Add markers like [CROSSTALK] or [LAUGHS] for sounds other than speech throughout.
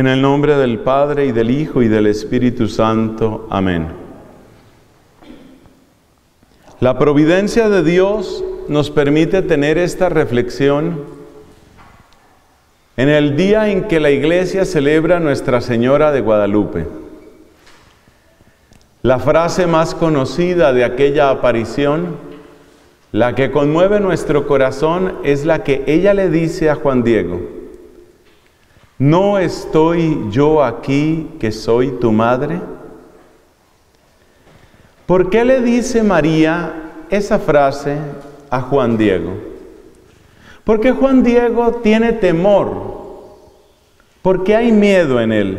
En el nombre del Padre y del Hijo y del Espíritu Santo. Amén. La providencia de Dios nos permite tener esta reflexión en el día en que la iglesia celebra Nuestra Señora de Guadalupe. La frase más conocida de aquella aparición, la que conmueve nuestro corazón, es la que ella le dice a Juan Diego. ¿No estoy yo aquí que soy tu madre? ¿Por qué le dice María esa frase a Juan Diego? Porque Juan Diego tiene temor, porque hay miedo en él.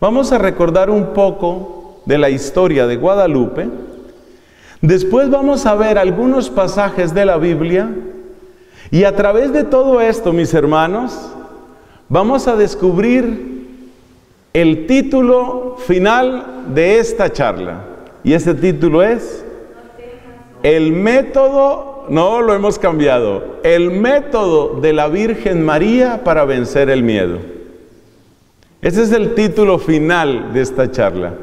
Vamos a recordar un poco de la historia de Guadalupe. Después vamos a ver algunos pasajes de la Biblia y a través de todo esto, mis hermanos, vamos a descubrir el título final de esta charla. Y ese título es El método, no lo hemos cambiado, el método de la Virgen María para vencer el miedo. Ese es el título final de esta charla.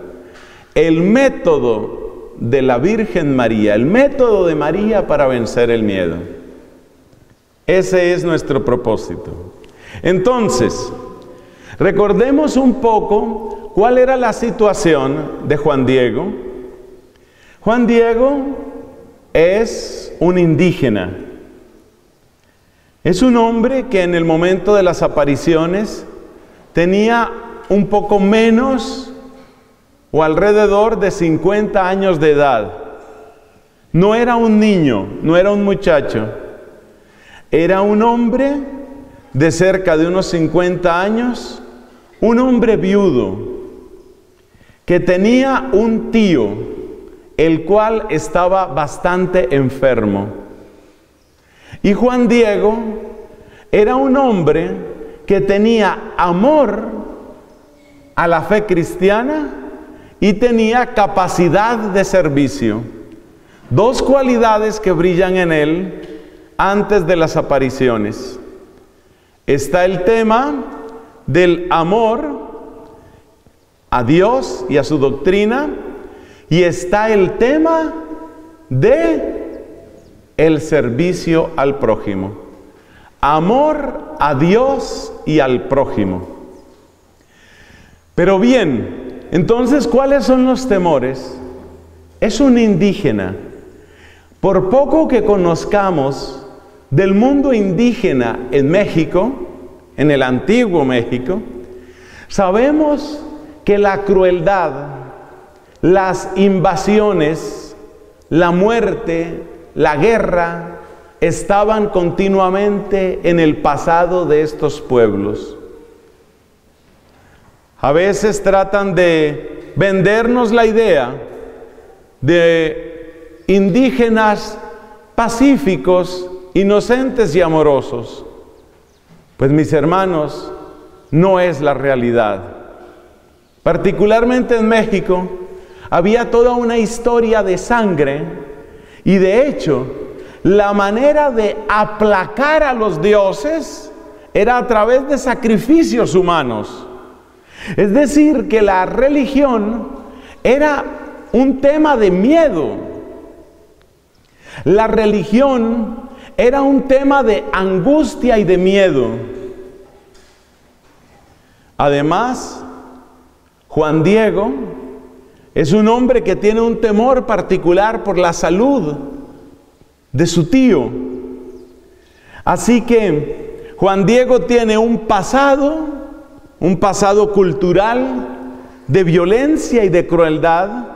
El método de la Virgen María, el método de María para vencer el miedo. Ese es nuestro propósito. Entonces, recordemos un poco cuál era la situación de Juan Diego. Juan Diego es un indígena. Es un hombre que en el momento de las apariciones tenía un poco menos o alrededor de 50 años de edad. No era un niño, no era un muchacho. Era un hombre de cerca de unos 50 años, un hombre viudo que tenía un tío, el cual estaba bastante enfermo. Y Juan Diego era un hombre que tenía amor a la fe cristiana y tenía capacidad de servicio. Dos cualidades que brillan en él antes de las apariciones. Está el tema del amor a Dios y a su doctrina y está el tema de el servicio al prójimo. Amor a Dios y al prójimo. Pero bien, entonces, ¿cuáles son los temores? Es un indígena. Por poco que conozcamos del mundo indígena en México, en el antiguo México, sabemos que la crueldad, las invasiones, la muerte, la guerra, estaban continuamente en el pasado de estos pueblos. A veces tratan de vendernos la idea de indígenas pacíficos inocentes y amorosos. Pues mis hermanos, no es la realidad. Particularmente en México, había toda una historia de sangre y de hecho, la manera de aplacar a los dioses era a través de sacrificios humanos. Es decir, que la religión era un tema de miedo. La religión era un tema de angustia y de miedo. Además, Juan Diego es un hombre que tiene un temor particular por la salud de su tío. Así que Juan Diego tiene un pasado, un pasado cultural de violencia y de crueldad.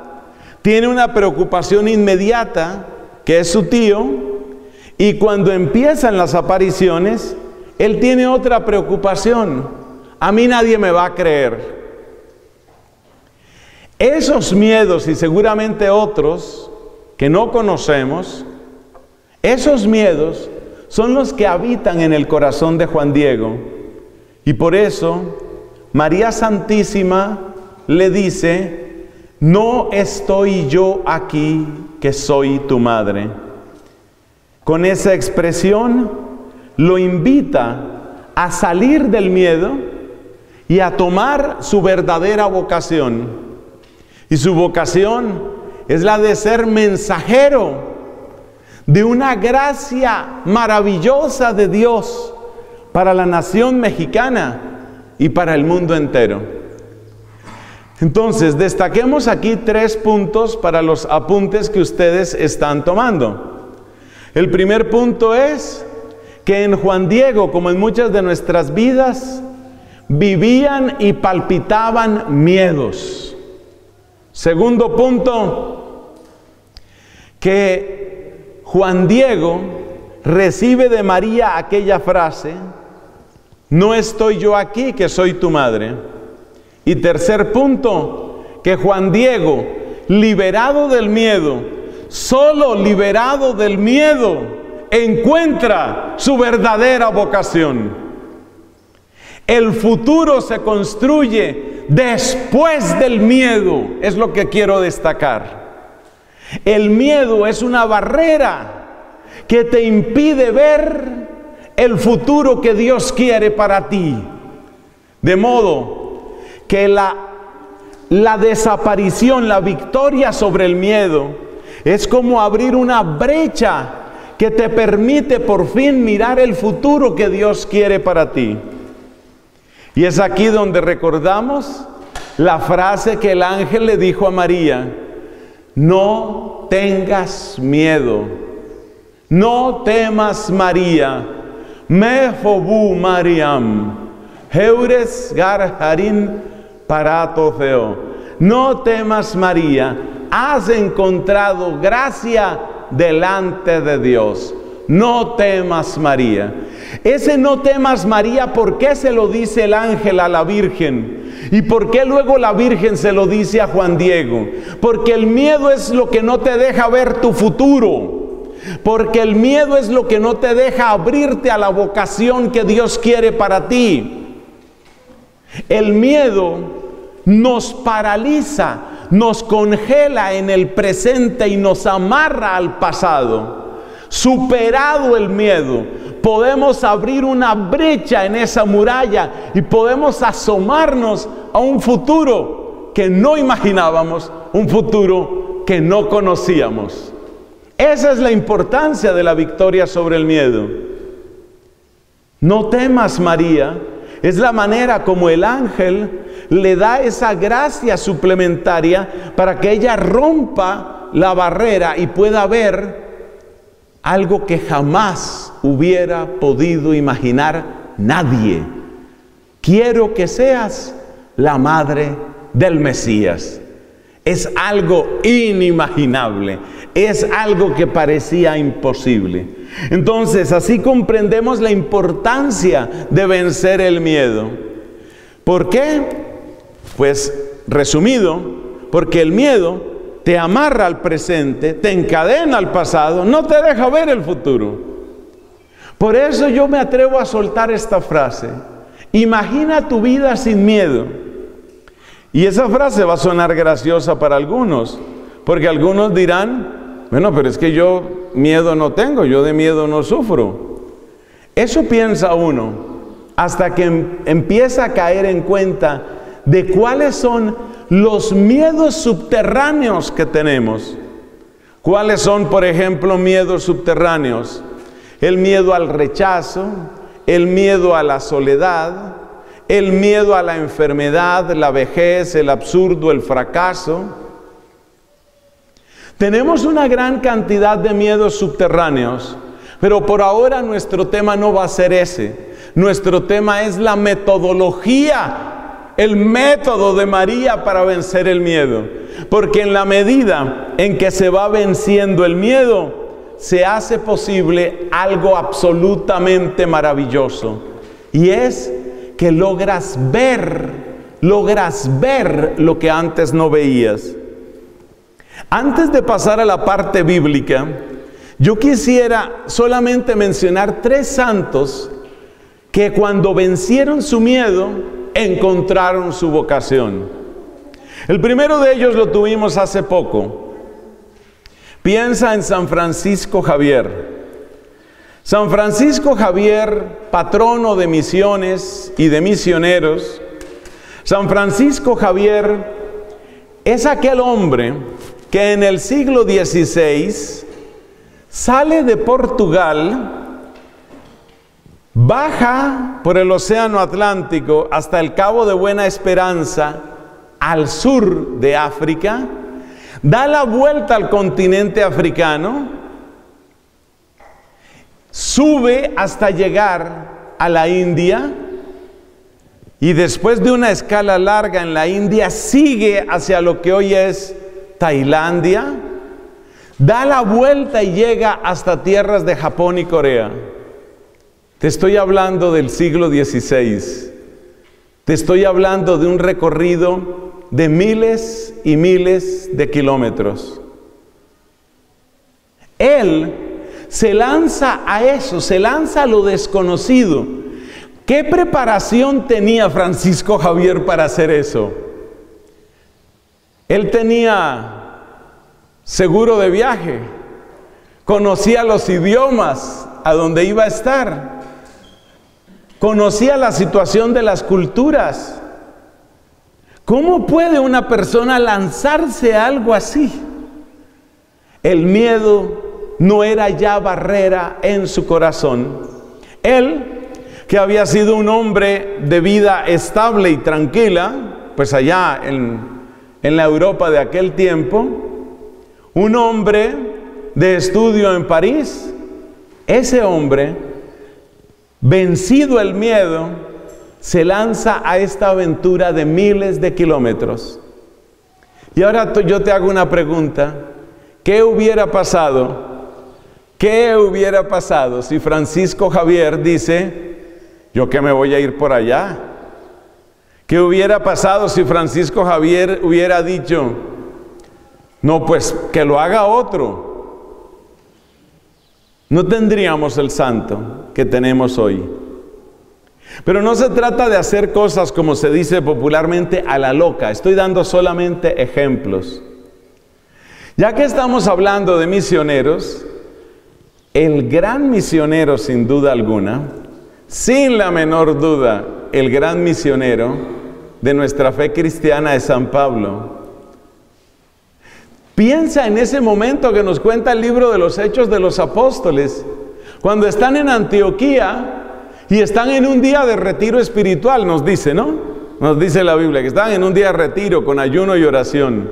Tiene una preocupación inmediata, que es su tío, y cuando empiezan las apariciones, él tiene otra preocupación, a mí nadie me va a creer. Esos miedos y seguramente otros que no conocemos, esos miedos son los que habitan en el corazón de Juan Diego. Y por eso María Santísima le dice, no estoy yo aquí que soy tu madre. Con esa expresión lo invita a salir del miedo y a tomar su verdadera vocación. Y su vocación es la de ser mensajero de una gracia maravillosa de Dios para la nación mexicana y para el mundo entero. Entonces, destaquemos aquí tres puntos para los apuntes que ustedes están tomando. El primer punto es que en Juan Diego, como en muchas de nuestras vidas, vivían y palpitaban miedos. Segundo punto, que Juan Diego recibe de María aquella frase, no estoy yo aquí que soy tu madre. Y tercer punto, que Juan Diego, liberado del miedo, solo liberado del miedo, encuentra su verdadera vocación. El futuro se construye después del miedo, es lo que quiero destacar. El miedo es una barrera que te impide ver el futuro que Dios quiere para ti. De modo que la, la desaparición, la victoria sobre el miedo, es como abrir una brecha que te permite por fin mirar el futuro que Dios quiere para ti. Y es aquí donde recordamos la frase que el ángel le dijo a María, no tengas miedo, no temas María, me fobu Mariam, heures gar harin parato No temas María, has encontrado gracia delante de Dios. No temas María. Ese no temas María, ¿por qué se lo dice el ángel a la Virgen? ¿Y por qué luego la Virgen se lo dice a Juan Diego? Porque el miedo es lo que no te deja ver tu futuro. Porque el miedo es lo que no te deja abrirte a la vocación que Dios quiere para ti. El miedo nos paraliza, nos congela en el presente y nos amarra al pasado. Superado el miedo, podemos abrir una brecha en esa muralla y podemos asomarnos a un futuro que no imaginábamos, un futuro que no conocíamos. Esa es la importancia de la victoria sobre el miedo. No temas, María. Es la manera como el ángel le da esa gracia suplementaria para que ella rompa la barrera y pueda ver algo que jamás hubiera podido imaginar nadie. Quiero que seas la madre del Mesías. Es algo inimaginable, es algo que parecía imposible. Entonces, así comprendemos la importancia de vencer el miedo. ¿Por qué? Pues resumido, porque el miedo te amarra al presente, te encadena al pasado, no te deja ver el futuro. Por eso yo me atrevo a soltar esta frase. Imagina tu vida sin miedo. Y esa frase va a sonar graciosa para algunos, porque algunos dirán, bueno, pero es que yo miedo no tengo, yo de miedo no sufro. Eso piensa uno hasta que em, empieza a caer en cuenta de cuáles son los miedos subterráneos que tenemos. ¿Cuáles son, por ejemplo, miedos subterráneos? El miedo al rechazo, el miedo a la soledad, el miedo a la enfermedad, la vejez, el absurdo, el fracaso. Tenemos una gran cantidad de miedos subterráneos, pero por ahora nuestro tema no va a ser ese. Nuestro tema es la metodología el método de María para vencer el miedo. Porque en la medida en que se va venciendo el miedo, se hace posible algo absolutamente maravilloso. Y es que logras ver, logras ver lo que antes no veías. Antes de pasar a la parte bíblica, yo quisiera solamente mencionar tres santos que cuando vencieron su miedo encontraron su vocación. El primero de ellos lo tuvimos hace poco. Piensa en San Francisco Javier. San Francisco Javier, patrono de misiones y de misioneros, San Francisco Javier es aquel hombre que en el siglo XVI sale de Portugal, baja por el Océano Atlántico hasta el Cabo de Buena Esperanza, al sur de África, da la vuelta al continente africano, sube hasta llegar a la India y después de una escala larga en la India sigue hacia lo que hoy es Tailandia, da la vuelta y llega hasta tierras de Japón y Corea. Te estoy hablando del siglo XVI. Te estoy hablando de un recorrido de miles y miles de kilómetros. Él se lanza a eso, se lanza a lo desconocido. ¿Qué preparación tenía Francisco Javier para hacer eso? Él tenía seguro de viaje, conocía los idiomas a donde iba a estar, conocía la situación de las culturas. ¿Cómo puede una persona lanzarse a algo así? El miedo no era ya barrera en su corazón. Él, que había sido un hombre de vida estable y tranquila, pues allá en, en la Europa de aquel tiempo, un hombre de estudio en París, ese hombre, vencido el miedo, se lanza a esta aventura de miles de kilómetros. Y ahora yo te hago una pregunta. ¿Qué hubiera pasado ¿Qué hubiera pasado si Francisco Javier dice, yo que me voy a ir por allá? ¿Qué hubiera pasado si Francisco Javier hubiera dicho, no, pues que lo haga otro? No tendríamos el santo que tenemos hoy. Pero no se trata de hacer cosas como se dice popularmente a la loca. Estoy dando solamente ejemplos. Ya que estamos hablando de misioneros, el gran misionero, sin duda alguna, sin la menor duda, el gran misionero de nuestra fe cristiana es San Pablo. Piensa en ese momento que nos cuenta el libro de los Hechos de los Apóstoles, cuando están en Antioquía y están en un día de retiro espiritual, nos dice, ¿no? Nos dice la Biblia, que están en un día de retiro con ayuno y oración.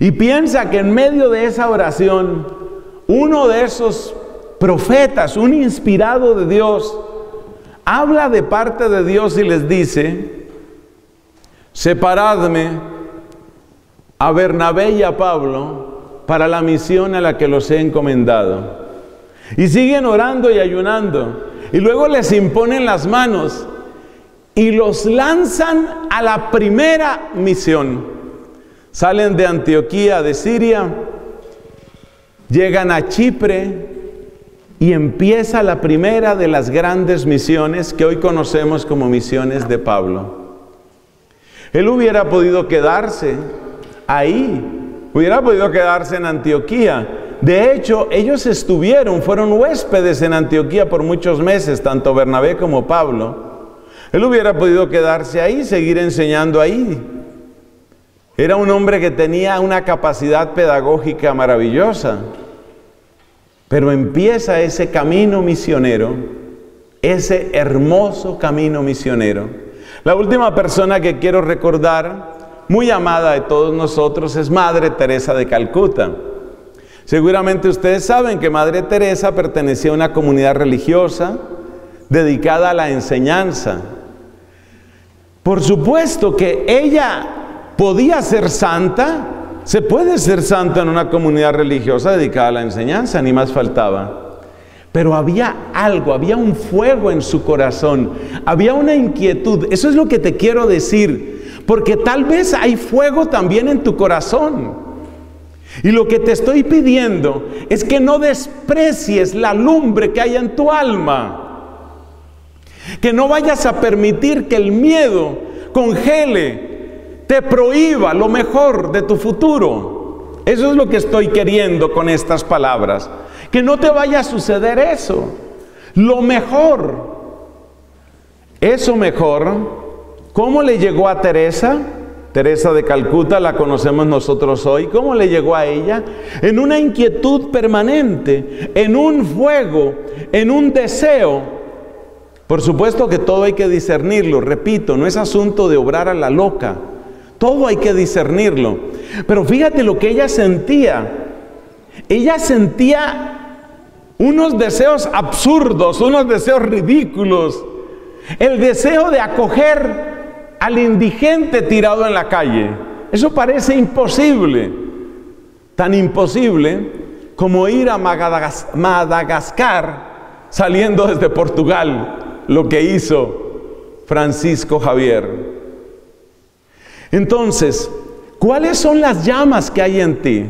Y piensa que en medio de esa oración, uno de esos profetas, un inspirado de Dios, habla de parte de Dios y les dice, separadme a Bernabé y a Pablo para la misión a la que los he encomendado. Y siguen orando y ayunando. Y luego les imponen las manos y los lanzan a la primera misión. Salen de Antioquía, de Siria, llegan a Chipre y empieza la primera de las grandes misiones que hoy conocemos como misiones de Pablo. Él hubiera podido quedarse ahí, hubiera podido quedarse en Antioquía. De hecho, ellos estuvieron, fueron huéspedes en Antioquía por muchos meses, tanto Bernabé como Pablo. Él hubiera podido quedarse ahí, seguir enseñando ahí. Era un hombre que tenía una capacidad pedagógica maravillosa. Pero empieza ese camino misionero, ese hermoso camino misionero. La última persona que quiero recordar, muy amada de todos nosotros, es Madre Teresa de Calcuta. Seguramente ustedes saben que Madre Teresa pertenecía a una comunidad religiosa dedicada a la enseñanza. Por supuesto que ella podía ser santa, se puede ser santo en una comunidad religiosa dedicada a la enseñanza, ni más faltaba. Pero había algo, había un fuego en su corazón, había una inquietud. Eso es lo que te quiero decir, porque tal vez hay fuego también en tu corazón. Y lo que te estoy pidiendo es que no desprecies la lumbre que hay en tu alma. Que no vayas a permitir que el miedo congele, te prohíba lo mejor de tu futuro. Eso es lo que estoy queriendo con estas palabras. Que no te vaya a suceder eso. Lo mejor. Eso mejor. ¿Cómo le llegó a Teresa? Teresa de Calcuta la conocemos nosotros hoy. ¿Cómo le llegó a ella? En una inquietud permanente, en un fuego, en un deseo. Por supuesto que todo hay que discernirlo, repito, no es asunto de obrar a la loca. Todo hay que discernirlo. Pero fíjate lo que ella sentía. Ella sentía unos deseos absurdos, unos deseos ridículos. El deseo de acoger al indigente tirado en la calle. Eso parece imposible, tan imposible como ir a Madagascar saliendo desde Portugal, lo que hizo Francisco Javier. Entonces, ¿cuáles son las llamas que hay en ti?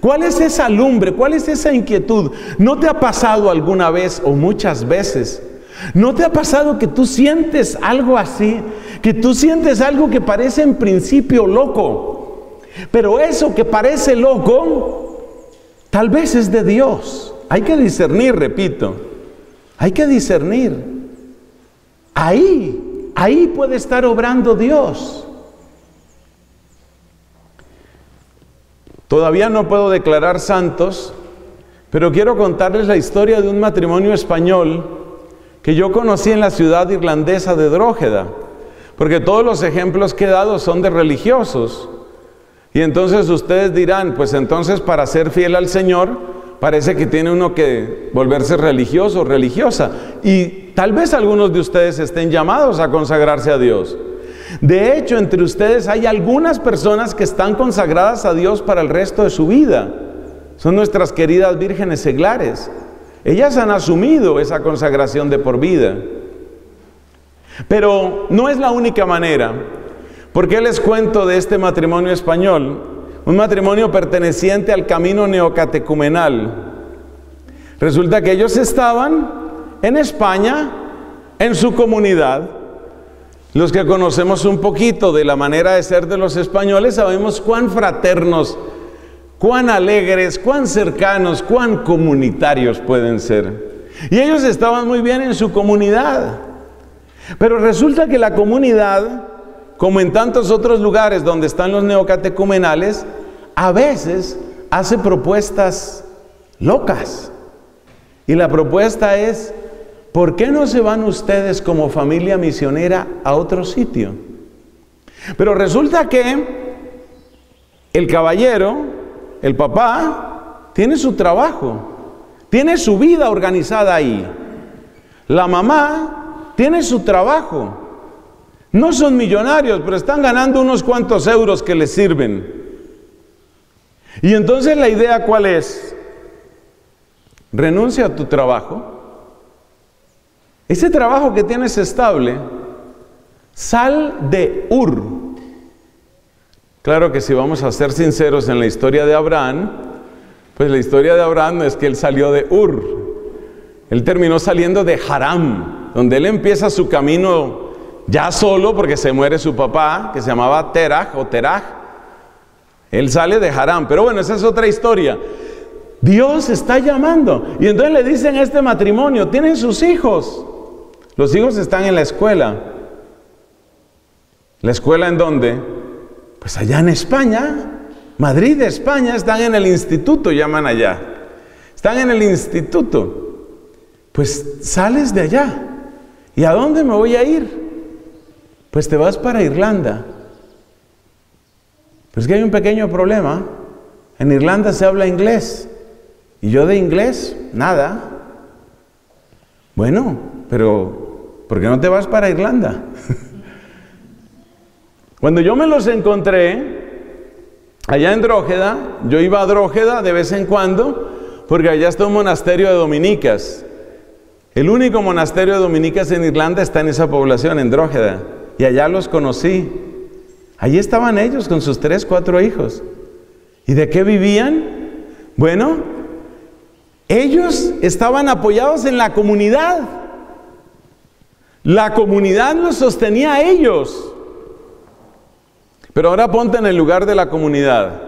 ¿Cuál es esa lumbre? ¿Cuál es esa inquietud? ¿No te ha pasado alguna vez o muchas veces ¿No te ha pasado que tú sientes algo así? Que tú sientes algo que parece en principio loco. Pero eso que parece loco, tal vez es de Dios. Hay que discernir, repito. Hay que discernir. Ahí, ahí puede estar obrando Dios. Todavía no puedo declarar santos, pero quiero contarles la historia de un matrimonio español que yo conocí en la ciudad irlandesa de Drógeda, porque todos los ejemplos que he dado son de religiosos. Y entonces ustedes dirán, pues entonces para ser fiel al Señor, parece que tiene uno que volverse religioso o religiosa. Y tal vez algunos de ustedes estén llamados a consagrarse a Dios. De hecho, entre ustedes hay algunas personas que están consagradas a Dios para el resto de su vida. Son nuestras queridas vírgenes seglares. Ellas han asumido esa consagración de por vida. Pero no es la única manera. ¿Por qué les cuento de este matrimonio español? Un matrimonio perteneciente al camino neocatecumenal. Resulta que ellos estaban en España, en su comunidad. Los que conocemos un poquito de la manera de ser de los españoles sabemos cuán fraternos cuán alegres, cuán cercanos, cuán comunitarios pueden ser. Y ellos estaban muy bien en su comunidad. Pero resulta que la comunidad, como en tantos otros lugares donde están los neocatecumenales, a veces hace propuestas locas. Y la propuesta es, ¿por qué no se van ustedes como familia misionera a otro sitio? Pero resulta que el caballero el papá tiene su trabajo, tiene su vida organizada ahí. La mamá tiene su trabajo. No son millonarios, pero están ganando unos cuantos euros que les sirven. Y entonces la idea cuál es? Renuncia a tu trabajo. Ese trabajo que tienes estable, sal de Ur. Claro que si vamos a ser sinceros en la historia de Abraham, pues la historia de Abraham es que él salió de Ur, él terminó saliendo de Haram, donde él empieza su camino ya solo porque se muere su papá, que se llamaba Terach o Terach. Él sale de Haram, pero bueno, esa es otra historia. Dios está llamando. Y entonces le dicen a este matrimonio, tienen sus hijos. Los hijos están en la escuela. ¿La escuela en dónde? Pues allá en España, Madrid, España, están en el instituto, llaman allá. Están en el instituto. Pues sales de allá. ¿Y a dónde me voy a ir? Pues te vas para Irlanda. Pues que hay un pequeño problema. En Irlanda se habla inglés. Y yo de inglés, nada. Bueno, pero ¿por qué no te vas para Irlanda? [LAUGHS] Cuando yo me los encontré allá en Drógeda, yo iba a Drógeda de vez en cuando, porque allá está un monasterio de dominicas. El único monasterio de dominicas en Irlanda está en esa población, en Drógeda. Y allá los conocí. Allí estaban ellos con sus tres, cuatro hijos. ¿Y de qué vivían? Bueno, ellos estaban apoyados en la comunidad. La comunidad los sostenía a ellos. Pero ahora ponte en el lugar de la comunidad.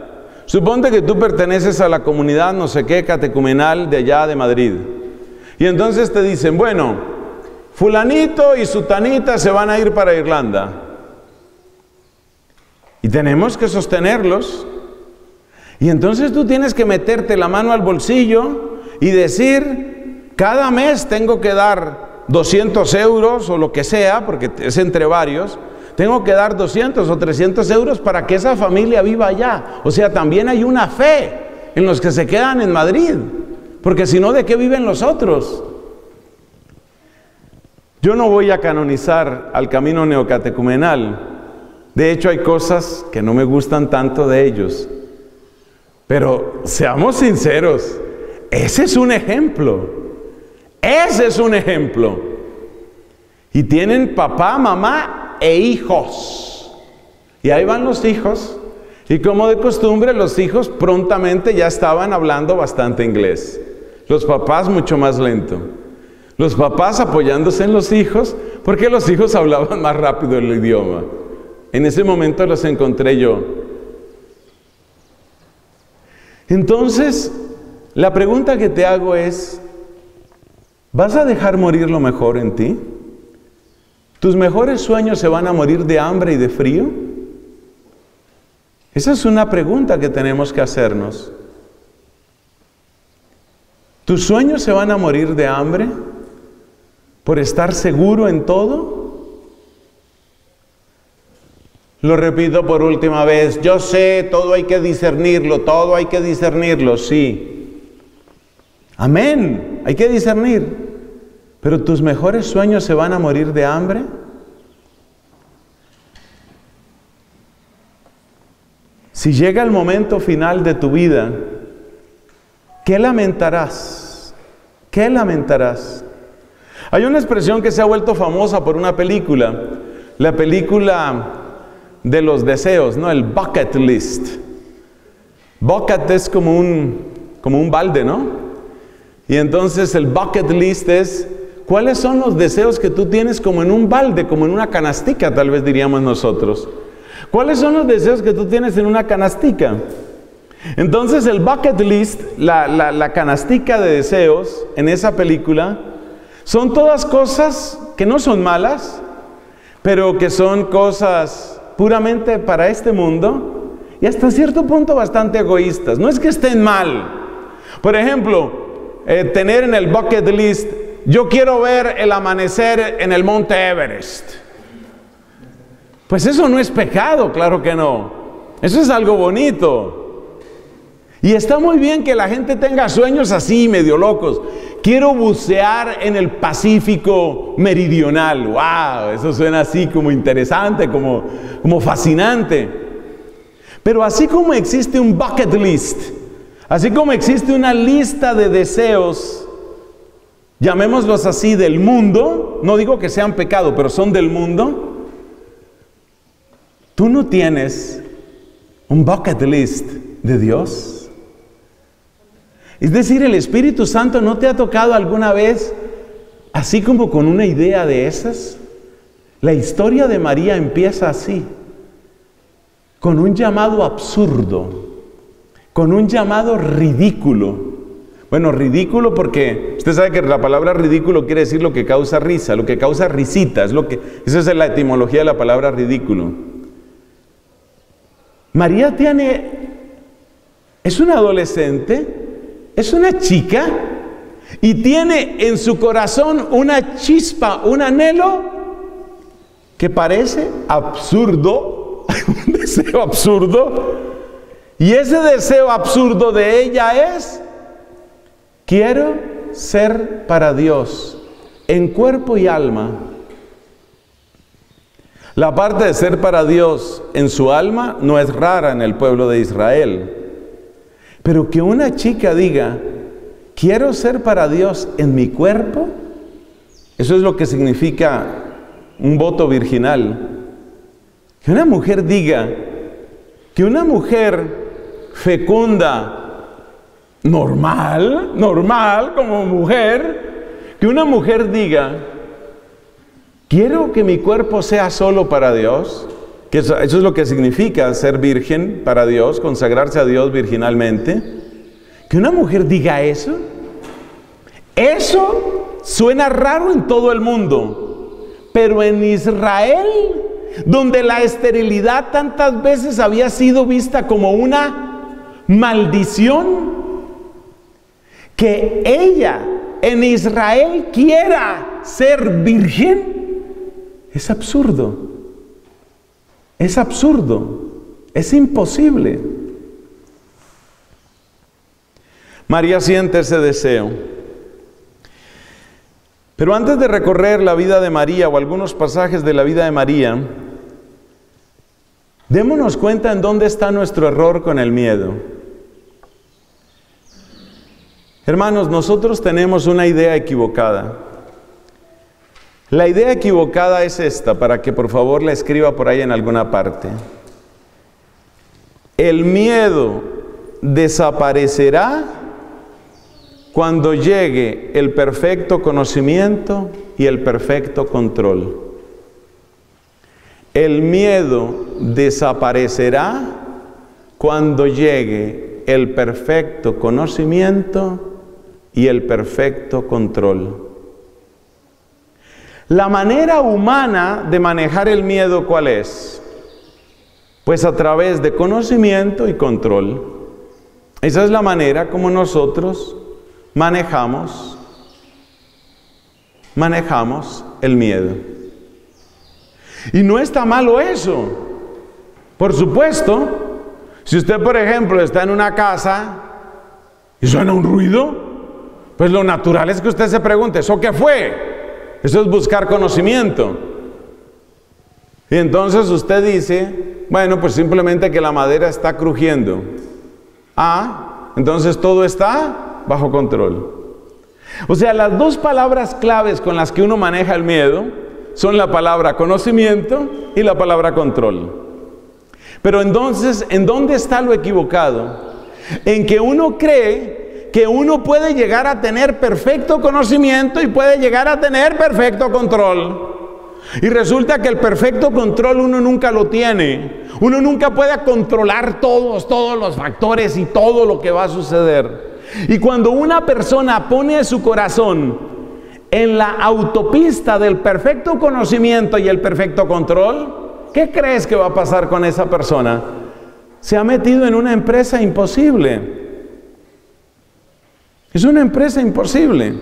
Suponte que tú perteneces a la comunidad no sé qué catecumenal de allá de Madrid. Y entonces te dicen, bueno, fulanito y sutanita se van a ir para Irlanda. Y tenemos que sostenerlos. Y entonces tú tienes que meterte la mano al bolsillo y decir, cada mes tengo que dar 200 euros o lo que sea, porque es entre varios, tengo que dar 200 o 300 euros para que esa familia viva allá. O sea, también hay una fe en los que se quedan en Madrid. Porque si no, ¿de qué viven los otros? Yo no voy a canonizar al camino neocatecumenal. De hecho, hay cosas que no me gustan tanto de ellos. Pero seamos sinceros, ese es un ejemplo. Ese es un ejemplo. Y tienen papá, mamá e hijos. Y ahí van los hijos. Y como de costumbre, los hijos prontamente ya estaban hablando bastante inglés. Los papás mucho más lento. Los papás apoyándose en los hijos porque los hijos hablaban más rápido el idioma. En ese momento los encontré yo. Entonces, la pregunta que te hago es, ¿vas a dejar morir lo mejor en ti? ¿Tus mejores sueños se van a morir de hambre y de frío? Esa es una pregunta que tenemos que hacernos. ¿Tus sueños se van a morir de hambre por estar seguro en todo? Lo repito por última vez, yo sé, todo hay que discernirlo, todo hay que discernirlo, sí. Amén, hay que discernir. Pero tus mejores sueños se van a morir de hambre. Si llega el momento final de tu vida, ¿qué lamentarás? ¿Qué lamentarás? Hay una expresión que se ha vuelto famosa por una película, la película de los deseos, ¿no? El bucket list. Bucket es como un, como un balde, ¿no? Y entonces el bucket list es cuáles son los deseos que tú tienes como en un balde, como en una canastica, tal vez diríamos nosotros. ¿Cuáles son los deseos que tú tienes en una canastica? Entonces el bucket list, la, la, canastica de deseos en esa película, son todas cosas que no son malas, pero que son cosas puramente para este mundo y hasta cierto punto bastante egoístas. No es que estén mal. Por ejemplo, eh, tener en el bucket list, yo quiero ver el amanecer en el monte Everest. Pues eso no es pecado, claro que no. Eso es algo bonito. Y está muy bien que la gente tenga sueños así, medio locos. Quiero bucear en el Pacífico Meridional. ¡Wow! Eso suena así como interesante, como, como fascinante. Pero así como existe un bucket list, así como existe una lista de deseos, llamémoslos así, del mundo, no digo que sean pecado, pero son del mundo, tú no tienes un bucket list de Dios. Es decir, el Espíritu Santo no te ha tocado alguna vez así como con una idea de esas. La historia de María empieza así, con un llamado absurdo, con un llamado ridículo. Bueno, ridículo porque usted sabe que la palabra ridículo quiere decir lo que causa risa, lo que causa risita, es lo que esa es la etimología de la palabra ridículo. María tiene es una adolescente es una chica y tiene en su corazón una chispa, un anhelo que parece absurdo, [LAUGHS] un deseo absurdo. Y ese deseo absurdo de ella es, quiero ser para Dios en cuerpo y alma. La parte de ser para Dios en su alma no es rara en el pueblo de Israel. Pero que una chica diga, quiero ser para Dios en mi cuerpo, Eso es lo que significa un voto virginal. Que una mujer diga, que una mujer fecunda, normal, normal como mujer, que una mujer diga, quiero que mi cuerpo sea solo para Dios, que eso, es lo que significa ser virgen para Dios, consagrarse a Dios virginalmente, que una mujer diga eso, eso suena raro en todo el mundo, pero en Israel, donde la esterilidad tantas veces había sido vista como una maldición, que ella en Israel quiera ser virgen, es absurdo. Es absurdo. Es imposible. María siente ese deseo. Pero antes de recorrer la vida de María o algunos pasajes de la vida de María, démonos cuenta en dónde está nuestro error con el miedo. Hermanos, nosotros tenemos una idea equivocada. La idea equivocada es esta, para que por favor la escriba por ahí en alguna parte. El miedo desaparecerá cuando llegue el perfecto conocimiento y el perfecto control. El miedo desaparecerá cuando llegue el perfecto conocimiento y el perfecto control. La manera humana de manejar el miedo, ¿cuál es? Pues a través de conocimiento y control. Esa es la manera como nosotros manejamos manejamos el miedo. Y no está malo eso. Por supuesto, si usted, por ejemplo, está en una casa y suena un ruido, pues lo natural es que usted se pregunte, ¿eso qué fue? Eso es buscar conocimiento. Y entonces usted dice, bueno, pues simplemente que la madera está crujiendo. Ah, entonces todo está bajo control. O sea, las dos palabras claves con las que uno maneja el miedo son la palabra conocimiento y la palabra control. Pero entonces, ¿en dónde está lo equivocado? En que uno cree que uno puede llegar a tener perfecto conocimiento y puede llegar a tener perfecto control. Y resulta que el perfecto control uno nunca lo tiene. Uno nunca puede controlar todos, todos los factores y todo lo que va a suceder. Y cuando una persona pone su corazón en la autopista del perfecto conocimiento y el perfecto control, ¿qué crees que va a pasar con esa persona? Se ha metido en una empresa imposible. Es una empresa imposible.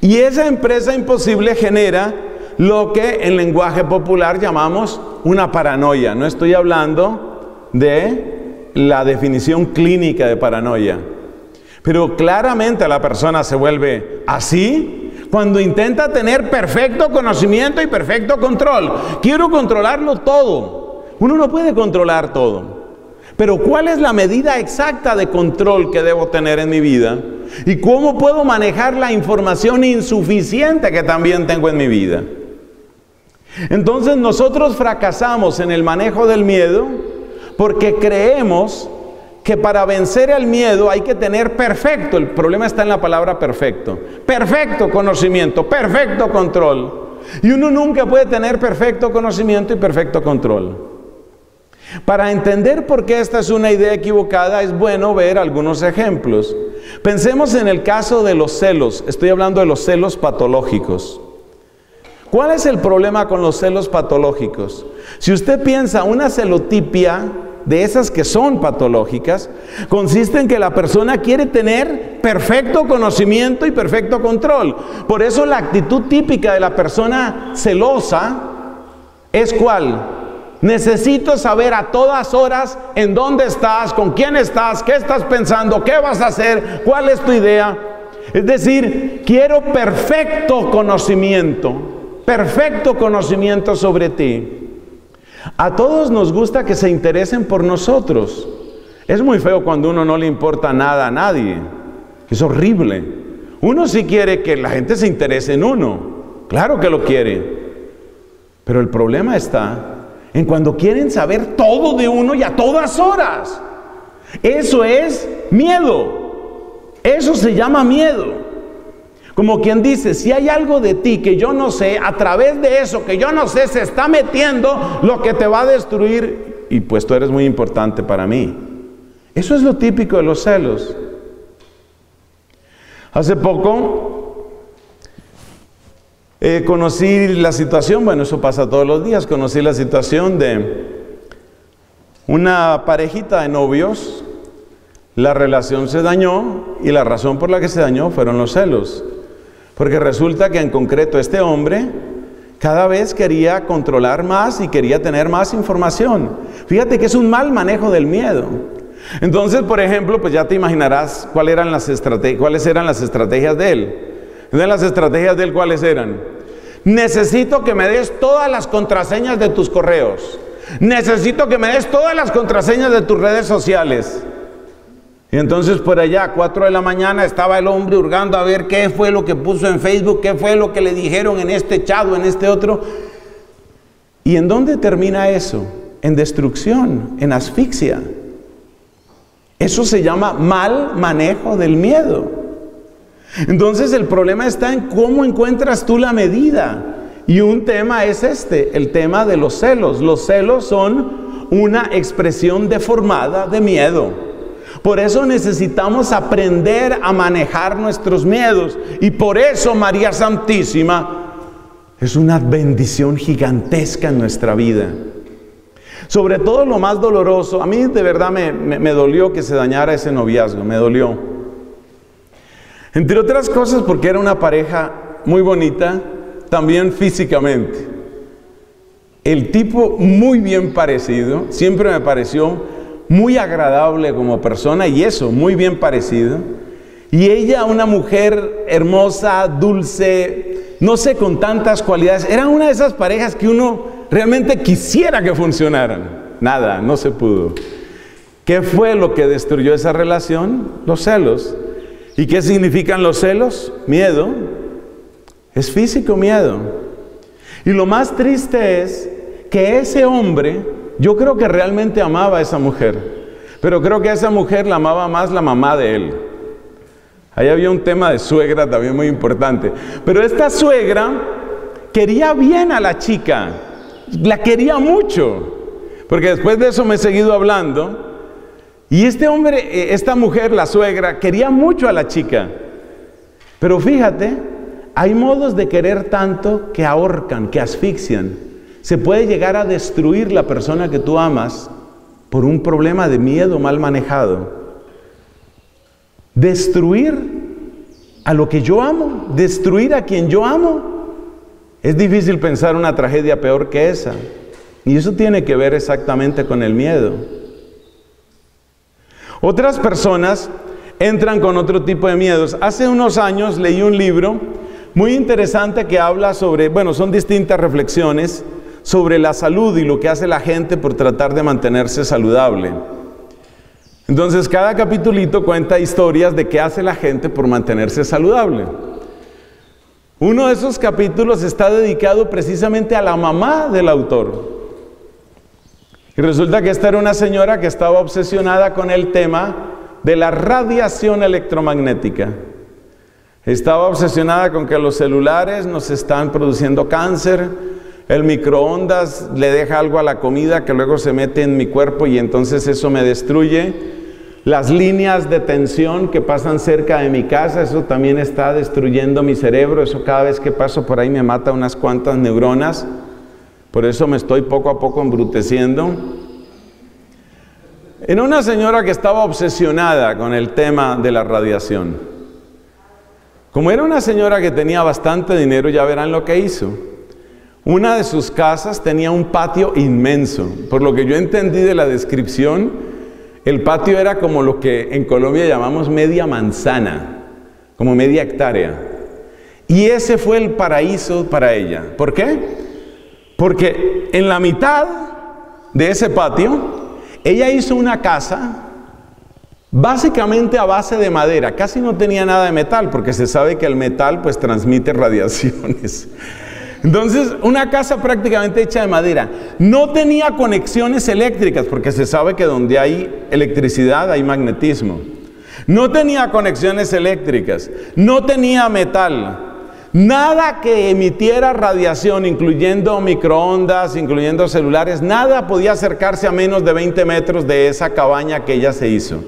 Y esa empresa imposible genera lo que en lenguaje popular llamamos una paranoia. No estoy hablando de la definición clínica de paranoia. Pero claramente la persona se vuelve así cuando intenta tener perfecto conocimiento y perfecto control. Quiero controlarlo todo. Uno no puede controlar todo. Pero ¿cuál es la medida exacta de control que debo tener en mi vida? ¿Y cómo puedo manejar la información insuficiente que también tengo en mi vida? Entonces nosotros fracasamos en el manejo del miedo porque creemos que para vencer el miedo hay que tener perfecto, el problema está en la palabra perfecto, perfecto conocimiento, perfecto control. Y uno nunca puede tener perfecto conocimiento y perfecto control. Para entender por qué esta es una idea equivocada es bueno ver algunos ejemplos. Pensemos en el caso de los celos, estoy hablando de los celos patológicos. ¿Cuál es el problema con los celos patológicos? Si usted piensa una celotipia, de esas que son patológicas, consiste en que la persona quiere tener perfecto conocimiento y perfecto control. Por eso la actitud típica de la persona celosa es cuál? Necesito saber a todas horas en dónde estás, con quién estás, qué estás pensando, qué vas a hacer, cuál es tu idea. Es decir, quiero perfecto conocimiento, perfecto conocimiento sobre ti. A todos nos gusta que se interesen por nosotros. Es muy feo cuando uno no le importa nada a nadie. Es horrible. Uno sí quiere que la gente se interese en uno. Claro que lo quiere. Pero el problema está en cuando quieren saber todo de uno y a todas horas. Eso es miedo. Eso se llama miedo. Como quien dice, si hay algo de ti que yo no sé, a través de eso que yo no sé, se está metiendo lo que te va a destruir. Y pues tú eres muy importante para mí. Eso es lo típico de los celos. Hace poco eh, conocí la situación, bueno, eso pasa todos los días, conocí la situación de una parejita de novios, la relación se dañó y la razón por la que se dañó fueron los celos. Porque resulta que en concreto este hombre cada vez quería controlar más y quería tener más información. Fíjate que es un mal manejo del miedo. Entonces, por ejemplo, pues ya te imaginarás cuáles eran las, cuáles eran las estrategias de él. De las estrategias de él, ¿cuáles eran? Necesito que me des todas las contraseñas de tus correos. Necesito que me des todas las contraseñas de tus redes sociales. Y entonces por allá a 4 de la mañana estaba el hombre hurgando a ver qué fue lo que puso en Facebook, qué fue lo que le dijeron en este chat o en este otro. ¿Y en dónde termina eso? En destrucción, en asfixia. Eso se llama mal manejo del miedo. Entonces el problema está en cómo encuentras tú la medida. Y un tema es este, el tema de los celos. Los celos son una expresión deformada de miedo. Por eso necesitamos aprender a manejar nuestros miedos. Y por eso María Santísima es una bendición gigantesca en nuestra vida. Sobre todo lo más doloroso, a mí de verdad me, dolió que se dañara ese noviazgo, me dolió. Entre otras cosas porque era una pareja muy bonita, también físicamente. El tipo muy bien parecido, siempre me pareció muy agradable como persona y eso, muy bien parecido. Y ella, una mujer hermosa, dulce, no sé, con tantas cualidades. Era una de esas parejas que uno realmente quisiera que funcionaran. Nada, no se pudo. ¿Qué fue lo que destruyó esa relación? Los celos. ¿Y qué significan los celos? Miedo. Es físico miedo. Y lo más triste es que ese hombre yo creo que realmente amaba a esa mujer, pero creo que a esa mujer la amaba más la mamá de él. Ahí había un tema de suegra también muy importante. Pero esta suegra quería bien a la chica, la quería mucho, porque después de eso me he seguido hablando. Y este hombre, eh, esta mujer, la suegra, quería mucho a la chica. Pero fíjate, hay modos de querer tanto que ahorcan, que asfixian. Se puede llegar a destruir la persona que tú amas por un problema de miedo mal manejado. Destruir a lo que yo amo, destruir a quien yo amo. Es difícil pensar una tragedia peor que esa. Y eso tiene que ver exactamente con el miedo. Otras personas entran con otro tipo de miedos. Hace unos años leí un libro muy interesante que habla sobre, bueno, son distintas reflexiones sobre la salud y lo que hace la gente por tratar de mantenerse saludable. Entonces cada capitulito cuenta historias de qué hace la gente por mantenerse saludable. Uno de esos capítulos está dedicado precisamente a la mamá del autor. Y resulta que esta era una señora que estaba obsesionada con el tema de la radiación electromagnética. Estaba obsesionada con que los celulares nos están produciendo cáncer, el microondas le deja algo a la comida que luego se mete en mi cuerpo y entonces eso me destruye. Las líneas de tensión que pasan cerca de mi casa, eso también está destruyendo mi cerebro. Eso cada vez que paso por ahí me mata unas cuantas neuronas. Por eso me estoy poco a poco embruteciendo. En una señora que estaba obsesionada con el tema de la radiación. Como era una señora que tenía bastante dinero, ya verán lo que hizo. Una de sus casas tenía un patio inmenso. Por lo que yo entendí de la descripción, el patio era como lo que en Colombia llamamos media manzana, como media hectárea. Y ese fue el paraíso para ella. ¿Por qué? Porque en la mitad de ese patio, ella hizo una casa básicamente a base de madera. Casi no tenía nada de metal, porque se sabe que el metal pues transmite radiaciones. Entonces, una casa prácticamente hecha de madera. No tenía conexiones eléctricas, porque se sabe que donde hay electricidad hay magnetismo. No tenía conexiones eléctricas. No tenía metal. Nada que emitiera radiación, incluyendo microondas, incluyendo celulares, nada podía acercarse a menos de 20 metros de esa cabaña que ella se hizo.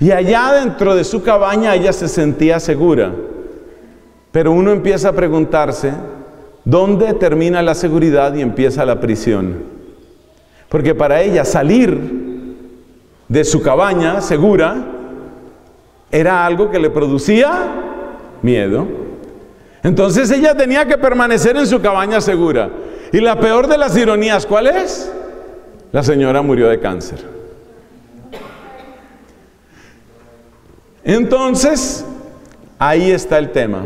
Y allá dentro de su cabaña ella se sentía segura. Pero uno empieza a preguntarse, ¿dónde termina la seguridad y empieza la prisión? Porque para ella salir de su cabaña segura era algo que le producía miedo. Entonces ella tenía que permanecer en su cabaña segura. Y la peor de las ironías, ¿cuál es? La señora murió de cáncer. Entonces, ahí está el tema.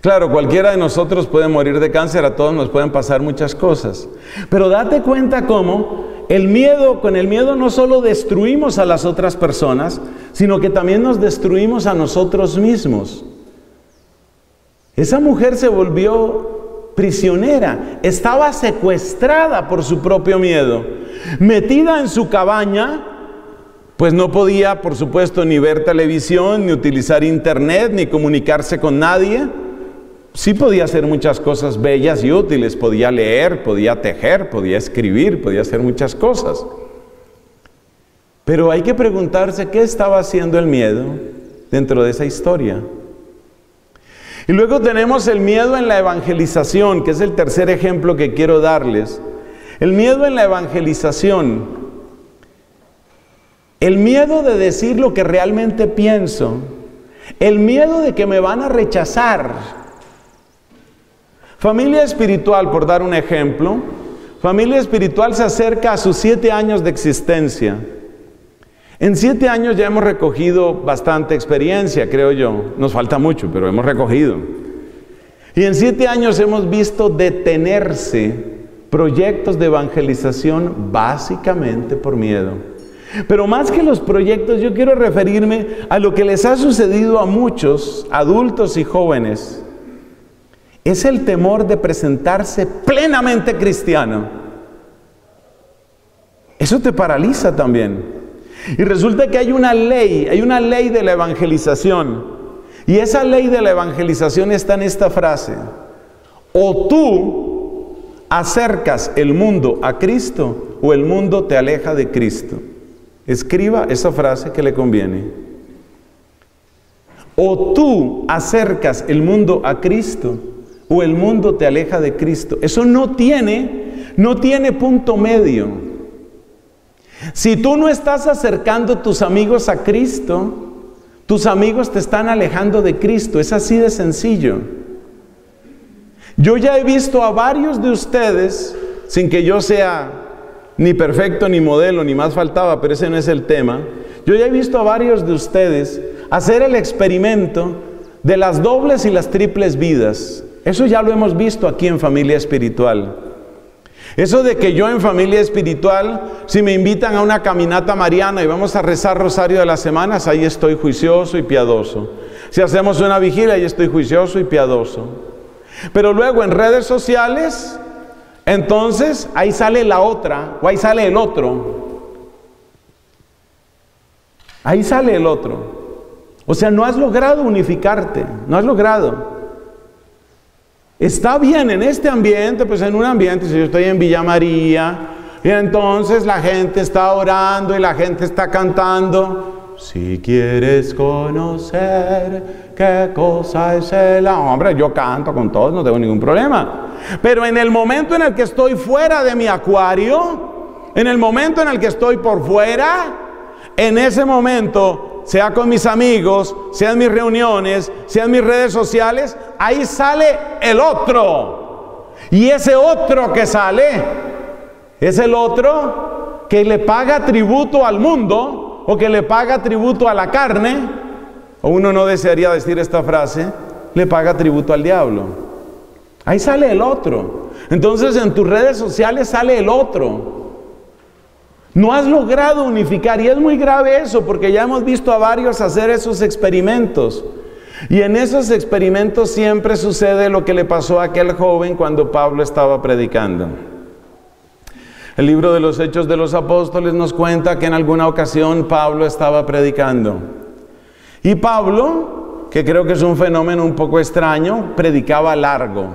Claro, cualquiera de nosotros puede morir de cáncer, a todos nos pueden pasar muchas cosas. Pero date cuenta cómo el miedo, con el miedo no solo destruimos a las otras personas, sino que también nos destruimos a nosotros mismos. Esa mujer se volvió prisionera, estaba secuestrada por su propio miedo, metida en su cabaña, pues no podía, por supuesto, ni ver televisión, ni utilizar internet, ni comunicarse con nadie. Sí podía hacer muchas cosas bellas y útiles, podía leer, podía tejer, podía escribir, podía hacer muchas cosas. Pero hay que preguntarse qué estaba haciendo el miedo dentro de esa historia. Y luego tenemos el miedo en la evangelización, que es el tercer ejemplo que quiero darles. El miedo en la evangelización. El miedo de decir lo que realmente pienso. El miedo de que me van a rechazar. Familia espiritual, por dar un ejemplo. Familia espiritual se acerca a sus siete años de existencia. En siete años ya hemos recogido bastante experiencia, creo yo. Nos falta mucho, pero hemos recogido. Y en siete años hemos visto detenerse proyectos de evangelización básicamente por miedo. Pero más que los proyectos, yo quiero referirme a lo que les ha sucedido a muchos adultos y jóvenes. Es el temor de presentarse plenamente cristiano. Eso te paraliza también. Y resulta que hay una ley, hay una ley de la evangelización. Y esa ley de la evangelización está en esta frase. O tú acercas el mundo a Cristo o el mundo te aleja de Cristo. Escriba esa frase que le conviene. O tú acercas el mundo a Cristo o el mundo te aleja de Cristo. Eso no tiene, no tiene punto medio. Si tú no estás acercando tus amigos a Cristo, tus amigos te están alejando de Cristo. Es así de sencillo. Yo ya he visto a varios de ustedes, sin que yo sea ni perfecto, ni modelo, ni más faltaba, pero ese no es el tema. Yo ya he visto a varios de ustedes hacer el experimento de las dobles y las triples vidas. Eso ya lo hemos visto aquí en familia espiritual. Eso de que yo en familia espiritual, si me invitan a una caminata mariana y vamos a rezar rosario de las semanas, ahí estoy juicioso y piadoso. Si hacemos una vigilia, ahí estoy juicioso y piadoso. Pero luego en redes sociales, entonces, ahí sale la otra, o ahí sale el otro. Ahí sale el otro. O sea, no has logrado unificarte, no has logrado. Está bien en este ambiente, pues en un ambiente, si yo estoy en Villa María, y entonces la gente está orando y la gente está cantando, si quieres conocer qué cosa es el hombre, yo canto con todos, no tengo ningún problema. Pero en el momento en el que estoy fuera de mi acuario, en el momento en el que estoy por fuera, en ese momento, sea con mis amigos, sea en mis reuniones, sea en mis redes sociales, ahí sale el otro. Y ese otro que sale es el otro que le paga tributo al mundo o que le paga tributo a la carne, o uno no desearía decir esta frase, le paga tributo al diablo. Ahí sale el otro. Entonces en tus redes sociales sale el otro. No has logrado unificar y es muy grave eso porque ya hemos visto a varios hacer esos experimentos. Y en esos experimentos siempre sucede lo que le pasó a aquel joven cuando Pablo estaba predicando. El libro de los Hechos de los Apóstoles nos cuenta que en alguna ocasión Pablo estaba predicando. Y Pablo, que creo que es un fenómeno un poco extraño, predicaba largo.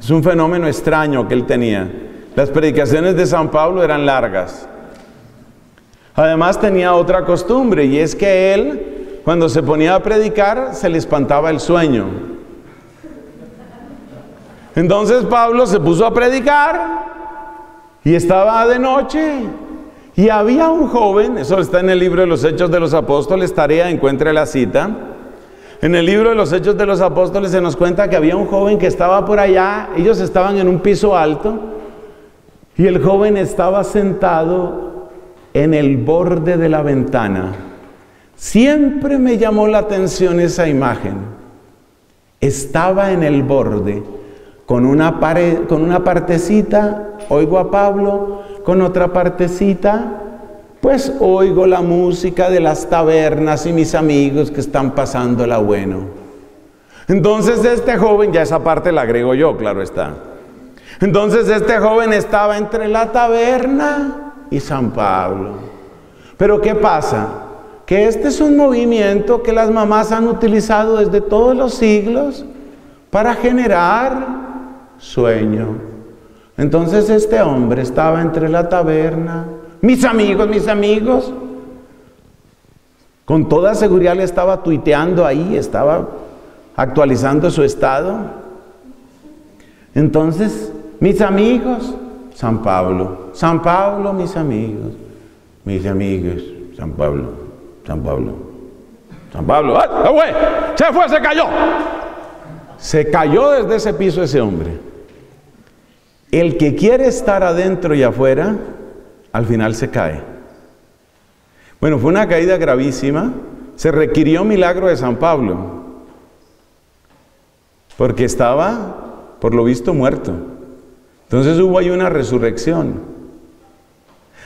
Es un fenómeno extraño que él tenía. Las predicaciones de San Pablo eran largas. Además tenía otra costumbre y es que él, cuando se ponía a predicar, se le espantaba el sueño. Entonces Pablo se puso a predicar y estaba de noche y había un joven, eso está en el libro de los Hechos de los Apóstoles, tarea, encuentre la cita. En el libro de los Hechos de los Apóstoles se nos cuenta que había un joven que estaba por allá, ellos estaban en un piso alto y el joven estaba sentado en el borde de la ventana. Siempre me llamó la atención esa imagen. Estaba en el borde, con una, con una partecita, oigo a Pablo, con otra partecita, pues oigo la música de las tabernas y mis amigos que están pasándola bueno. Entonces este joven, ya esa parte la agrego yo, claro está. Entonces este joven estaba entre la taberna y San Pablo. Pero ¿qué pasa? Que este es un movimiento que las mamás han utilizado desde todos los siglos para generar sueño. Entonces este hombre estaba entre la taberna, mis amigos, mis amigos, con toda seguridad le estaba tuiteando ahí, estaba actualizando su estado. Entonces mis amigos, San Pablo. San Pablo, mis amigos. Mis amigos, San Pablo. San Pablo. San Pablo. ¡Ah, se fue, se cayó. Se cayó desde ese piso ese hombre. El que quiere estar adentro y afuera, al final se cae. Bueno, fue una caída gravísima. Se requirió milagro de San Pablo. Porque estaba, por lo visto, muerto. Entonces hubo ahí una resurrección.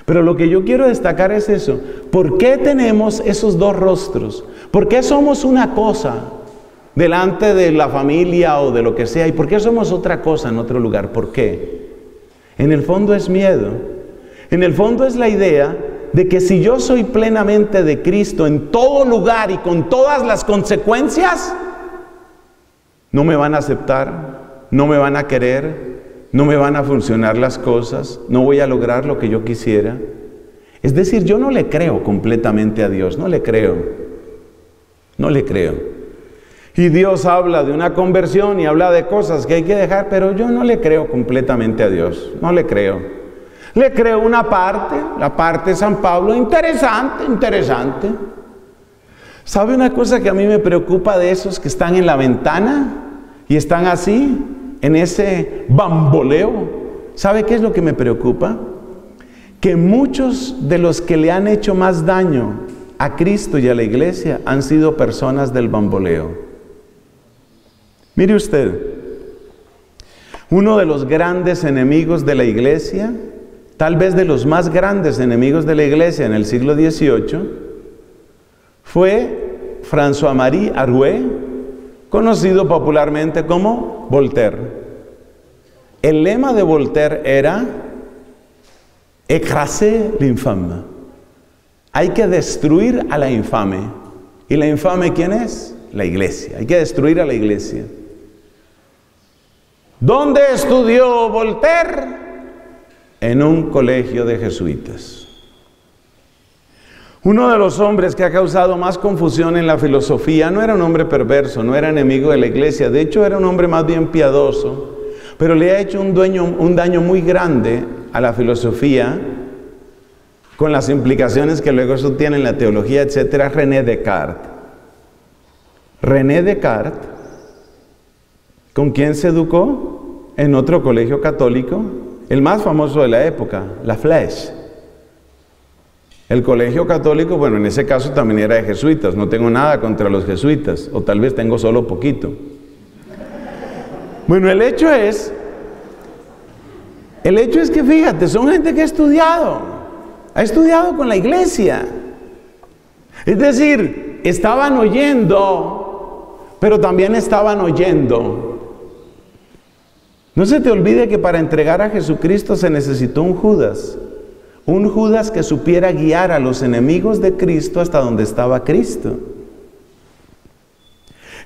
Pero lo que yo quiero destacar es eso. ¿Por qué tenemos esos dos rostros? ¿Por qué somos una cosa delante de la familia o de lo que sea? ¿Y por qué somos otra cosa en otro lugar? ¿Por qué? En el fondo es miedo. En el fondo es la idea de que si yo soy plenamente de Cristo en todo lugar y con todas las consecuencias, no me van a aceptar, no me van a querer, no me van a funcionar las cosas, no voy a lograr lo que yo quisiera. Es decir, yo no le creo completamente a Dios, no le creo, no le creo. Y Dios habla de una conversión y habla de cosas que hay que dejar, pero yo no le creo completamente a Dios, no le creo. Le creo una parte, la parte de San Pablo, interesante, interesante. ¿Sabe una cosa que a mí me preocupa de esos que están en la ventana y están así? En ese bamboleo, ¿sabe qué es lo que me preocupa? Que muchos de los que le han hecho más daño a Cristo y a la iglesia han sido personas del bamboleo. Mire usted, uno de los grandes enemigos de la iglesia, tal vez de los más grandes enemigos de la iglesia en el siglo XVIII, fue François-Marie Arouet, conocido popularmente como Voltaire. El lema de Voltaire era écraser l'infame. Hay que destruir a la infame. ¿Y la infame quién es? La iglesia. Hay que destruir a la iglesia. ¿Dónde estudió Voltaire? En un colegio de jesuitas. Uno de los hombres que ha causado más confusión en la filosofía no era un hombre perverso, no era enemigo de la iglesia, de hecho era un hombre más bien piadoso, pero le ha hecho un, daño muy grande a la filosofía con las implicaciones que luego eso tiene en la teología, etcétera, René Descartes. René Descartes, ¿con quién se educó? En otro colegio católico, el más famoso de la época, La Flèche. El colegio católico, bueno, en ese caso también era de jesuitas, no tengo nada contra los jesuitas, o tal vez tengo solo poquito. Bueno, el hecho es, el hecho es que fíjate, son gente que ha estudiado. ha estudiado con la iglesia. Es decir, estaban oyendo, pero también estaban oyendo. No se te olvide que para entregar a Jesucristo se necesitó un Judas. Un Judas que supiera guiar a los enemigos de Cristo hasta donde estaba Cristo.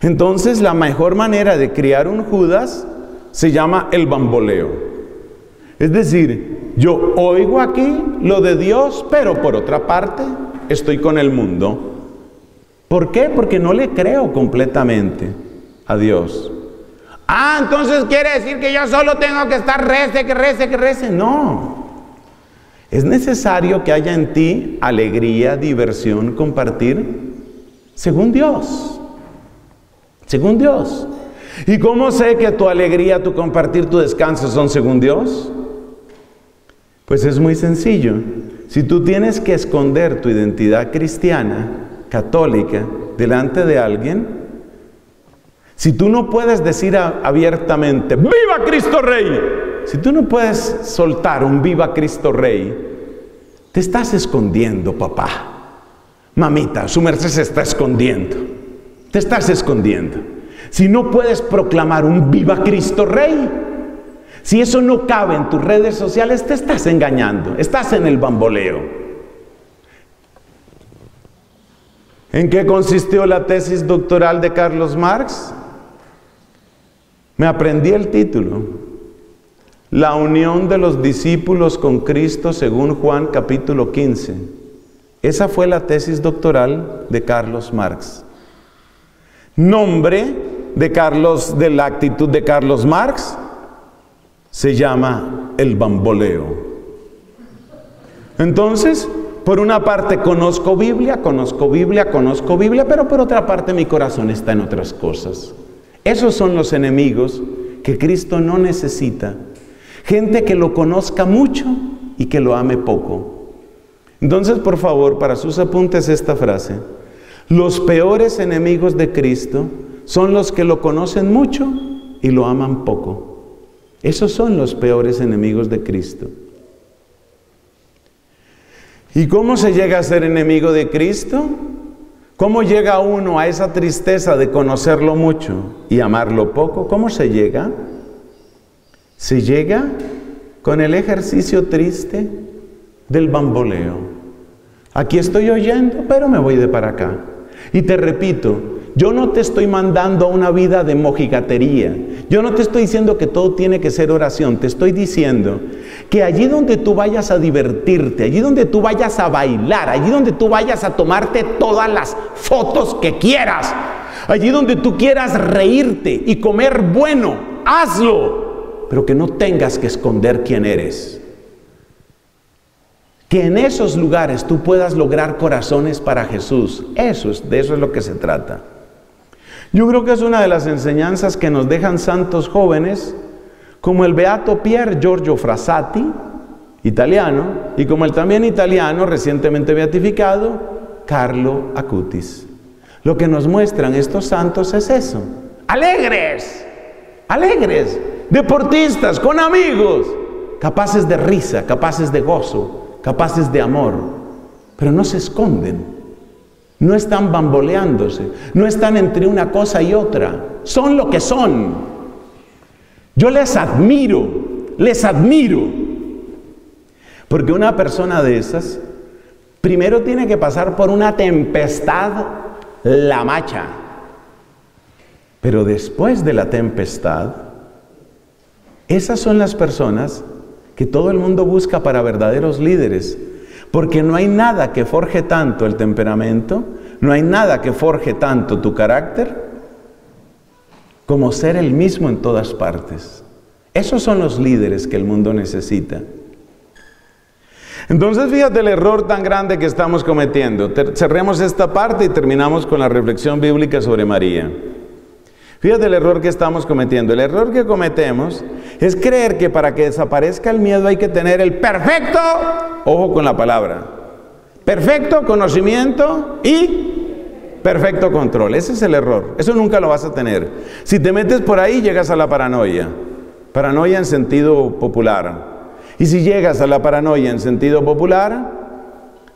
Entonces la mejor manera de criar un Judas se llama el bamboleo. Es decir, yo oigo aquí lo de Dios, pero por otra parte estoy con el mundo. ¿Por qué? Porque no le creo completamente a Dios. Ah, entonces quiere decir que yo solo tengo que estar rece, que rece, que rece. No. Es necesario que haya en ti alegría, diversión, compartir, según Dios. Según Dios. ¿Y cómo sé que tu alegría, tu compartir, tu descanso son según Dios? Pues es muy sencillo. Si tú tienes que esconder tu identidad cristiana, católica, delante de alguien, si tú no puedes decir abiertamente, viva Cristo Rey, si tú no puedes soltar un viva Cristo Rey, te estás escondiendo, papá. Mamita, su merced se está escondiendo. Te estás escondiendo. Si no puedes proclamar un viva Cristo Rey, si eso no cabe en tus redes sociales, te estás engañando, estás en el bamboleo. ¿En qué consistió la tesis doctoral de Carlos Marx? Me aprendí el título. La unión de los discípulos con Cristo según Juan capítulo 15. Esa fue la tesis doctoral de Carlos Marx. Nombre de Carlos de la actitud de Carlos Marx se llama el bamboleo. Entonces, por una parte conozco Biblia, conozco Biblia, conozco Biblia, pero por otra parte mi corazón está en otras cosas. Esos son los enemigos que Cristo no necesita. Gente que lo conozca mucho y que lo ame poco. Entonces, por favor, para sus apuntes esta frase. Los peores enemigos de Cristo son los que lo conocen mucho y lo aman poco. Esos son los peores enemigos de Cristo. ¿Y cómo se llega a ser enemigo de Cristo? ¿Cómo llega uno a esa tristeza de conocerlo mucho y amarlo poco? ¿Cómo se llega? Se llega con el ejercicio triste del bamboleo. Aquí estoy oyendo, pero me voy de para acá. Y te repito, yo no te estoy mandando a una vida de mojigatería. Yo no te estoy diciendo que todo tiene que ser oración. Te estoy diciendo que allí donde tú vayas a divertirte, allí donde tú vayas a bailar, allí donde tú vayas a tomarte todas las fotos que quieras, allí donde tú quieras reírte y comer bueno, hazlo. Pero que no tengas que esconder quién eres. Que en esos lugares tú puedas lograr corazones para Jesús. Eso es, de eso es lo que se trata. Yo creo que es una de las enseñanzas que nos dejan santos jóvenes, como el beato Pier Giorgio Frassati, italiano, y como el también italiano recientemente beatificado, Carlo Acutis. Lo que nos muestran estos santos es eso. Alegres, alegres, deportistas, con amigos, capaces de risa, capaces de gozo, capaces de amor, pero no se esconden no están bamboleándose, no están entre una cosa y otra, son lo que son. Yo les admiro, les admiro, porque una persona de esas primero tiene que pasar por una tempestad la macha, pero después de la tempestad, esas son las personas que todo el mundo busca para verdaderos líderes, porque no hay nada que forje tanto el temperamento, no hay nada que forje tanto tu carácter como ser el mismo en todas partes. Esos son los líderes que el mundo necesita. Entonces fíjate el error tan grande que estamos cometiendo. Cerremos esta parte y terminamos con la reflexión bíblica sobre María. Fíjate el error que estamos cometiendo. El error que cometemos es creer que para que desaparezca el miedo hay que tener el perfecto, ojo con la palabra, perfecto conocimiento y perfecto control. Ese es el error. Eso nunca lo vas a tener. Si te metes por ahí, llegas a la paranoia. Paranoia en sentido popular. Y si llegas a la paranoia en sentido popular,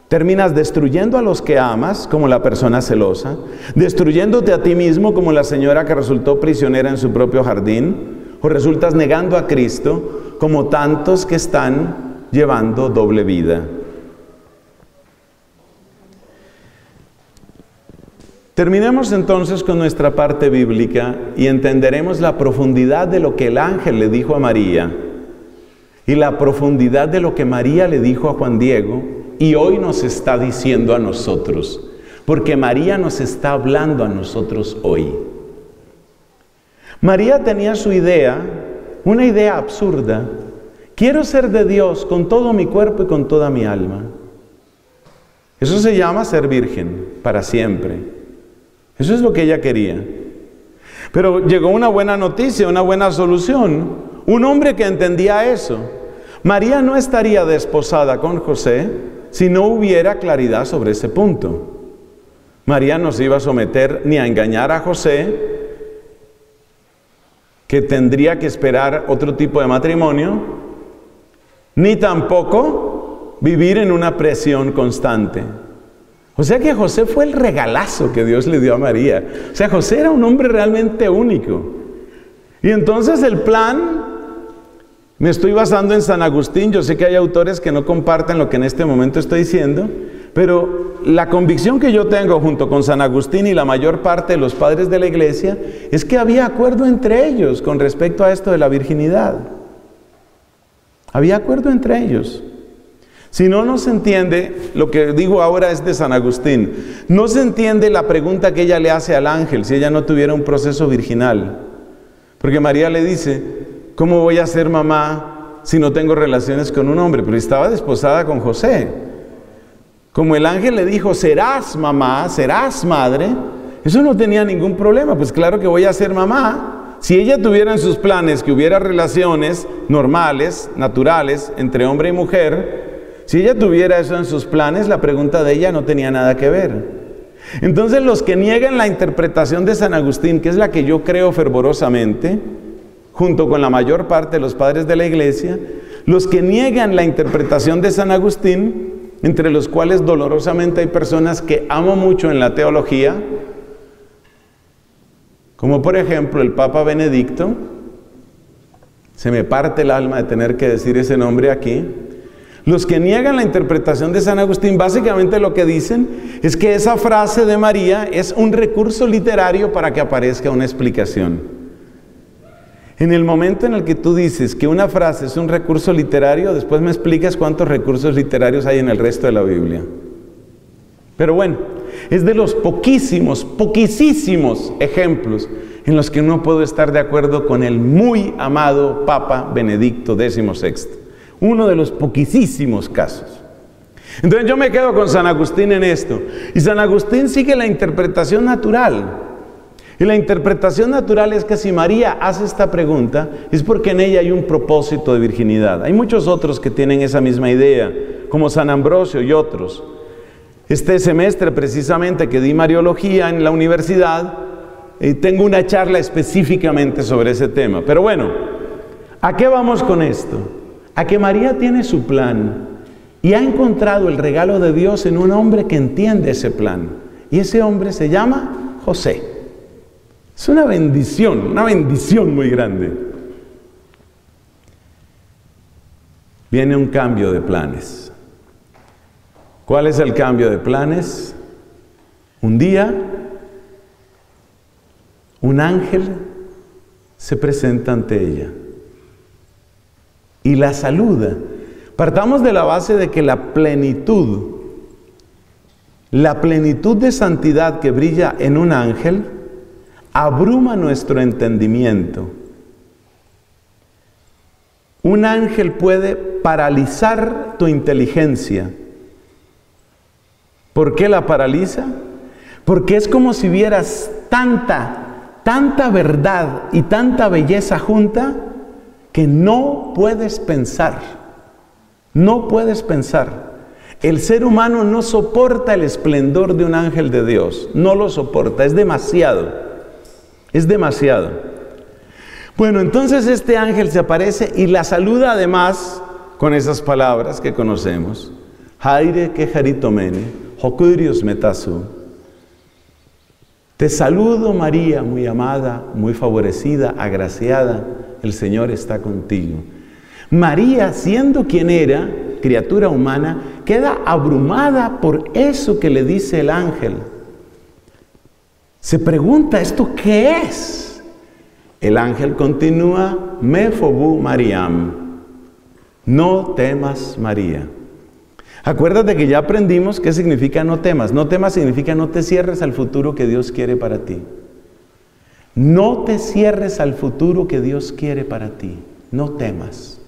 Terminas destruyendo a los que amas, como la persona celosa, destruyéndote a ti mismo, como la señora que resultó prisionera en su propio jardín, o resultas negando a Cristo, como tantos que están llevando doble vida. Terminemos entonces con nuestra parte bíblica y entenderemos la profundidad de lo que el ángel le dijo a María y la profundidad de lo que María le dijo a Juan Diego y hoy nos está diciendo a nosotros, porque María nos está hablando a nosotros hoy. María tenía su idea, una idea absurda. Quiero ser de Dios con todo mi cuerpo y con toda mi alma. Eso se llama ser virgen para siempre. Eso es lo que ella quería. Pero llegó una buena noticia, una buena solución. Un hombre que entendía eso. María no estaría desposada con José si no hubiera claridad sobre ese punto. María no se iba a someter ni a engañar a José, que tendría que esperar otro tipo de matrimonio, ni tampoco vivir en una presión constante. O sea que José fue el regalazo que Dios le dio a María. O sea, José era un hombre realmente único. Y entonces el plan, me estoy basando en San Agustín, yo sé que hay autores que no comparten lo que en este momento estoy diciendo, pero la convicción que yo tengo junto con San Agustín y la mayor parte de los padres de la iglesia es que había acuerdo entre ellos con respecto a esto de la virginidad. Había acuerdo entre ellos. Si no, no se entiende, lo que digo ahora es de San Agustín, no se entiende la pregunta que ella le hace al ángel si ella no tuviera un proceso virginal. Porque María le dice, ¿cómo voy a ser mamá si no tengo relaciones con un hombre? Pero estaba desposada con José. Como el ángel le dijo, serás mamá, serás madre, eso no tenía ningún problema, pues claro que voy a ser mamá. Si ella tuviera en sus planes que hubiera relaciones normales, naturales, entre hombre y mujer, si ella tuviera eso en sus planes, la pregunta de ella no tenía nada que ver. Entonces los que niegan la interpretación de San Agustín, que es la que yo creo fervorosamente, junto con la mayor parte de los padres de la iglesia, los que niegan la interpretación de San Agustín, entre los cuales dolorosamente hay personas que amo mucho en la teología, como por ejemplo el Papa Benedicto, se me parte el alma de tener que decir ese nombre aquí, los que niegan la interpretación de San Agustín básicamente lo que dicen es que esa frase de María es un recurso literario para que aparezca una explicación. En el momento en el que tú dices que una frase es un recurso literario, después me explicas cuántos recursos literarios hay en el resto de la Biblia. Pero bueno, es de los poquísimos, poquísimos ejemplos en los que no puedo estar de acuerdo con el muy amado Papa Benedicto XVI. Uno de los poquísimos casos. Entonces yo me quedo con San Agustín en esto. Y San Agustín sigue la interpretación natural. Y la interpretación natural es que si María hace esta pregunta es porque en ella hay un propósito de virginidad. Hay muchos otros que tienen esa misma idea, como San Ambrosio y otros. Este semestre precisamente que di Mariología en la universidad, eh, tengo una charla específicamente sobre ese tema. Pero bueno, ¿a qué vamos con esto? a que María tiene su plan y ha encontrado el regalo de Dios en un hombre que entiende ese plan. Y ese hombre se llama José. Es una bendición, una bendición muy grande. Viene un cambio de planes. ¿Cuál es el cambio de planes? Un día, un ángel se presenta ante ella y la saluda. Partamos de la base de que la plenitud, la plenitud de santidad que brilla en un ángel, abruma nuestro entendimiento. Un ángel puede paralizar tu inteligencia. ¿Por qué la paraliza? Porque es como si vieras tanta, tanta verdad y tanta belleza junta que no puedes pensar. No puedes pensar. El ser humano no soporta el esplendor de un ángel de Dios. No lo soporta. Es demasiado. Es demasiado. Bueno, entonces este ángel se aparece y la saluda además con esas palabras que conocemos. Haire que jaritomene, jocurios metasu. Te saludo María, muy amada, muy favorecida, agraciada, el Señor está contigo. María, siendo quien era, criatura humana, queda abrumada por eso que le dice el ángel. Se pregunta, ¿esto qué es? El ángel continúa, Mefobu Mariam, no temas María. Acuérdate que ya aprendimos qué significa no temas. No temas significa no te cierres al futuro que Dios quiere para ti. No te cierres al futuro que Dios quiere para ti. No temas.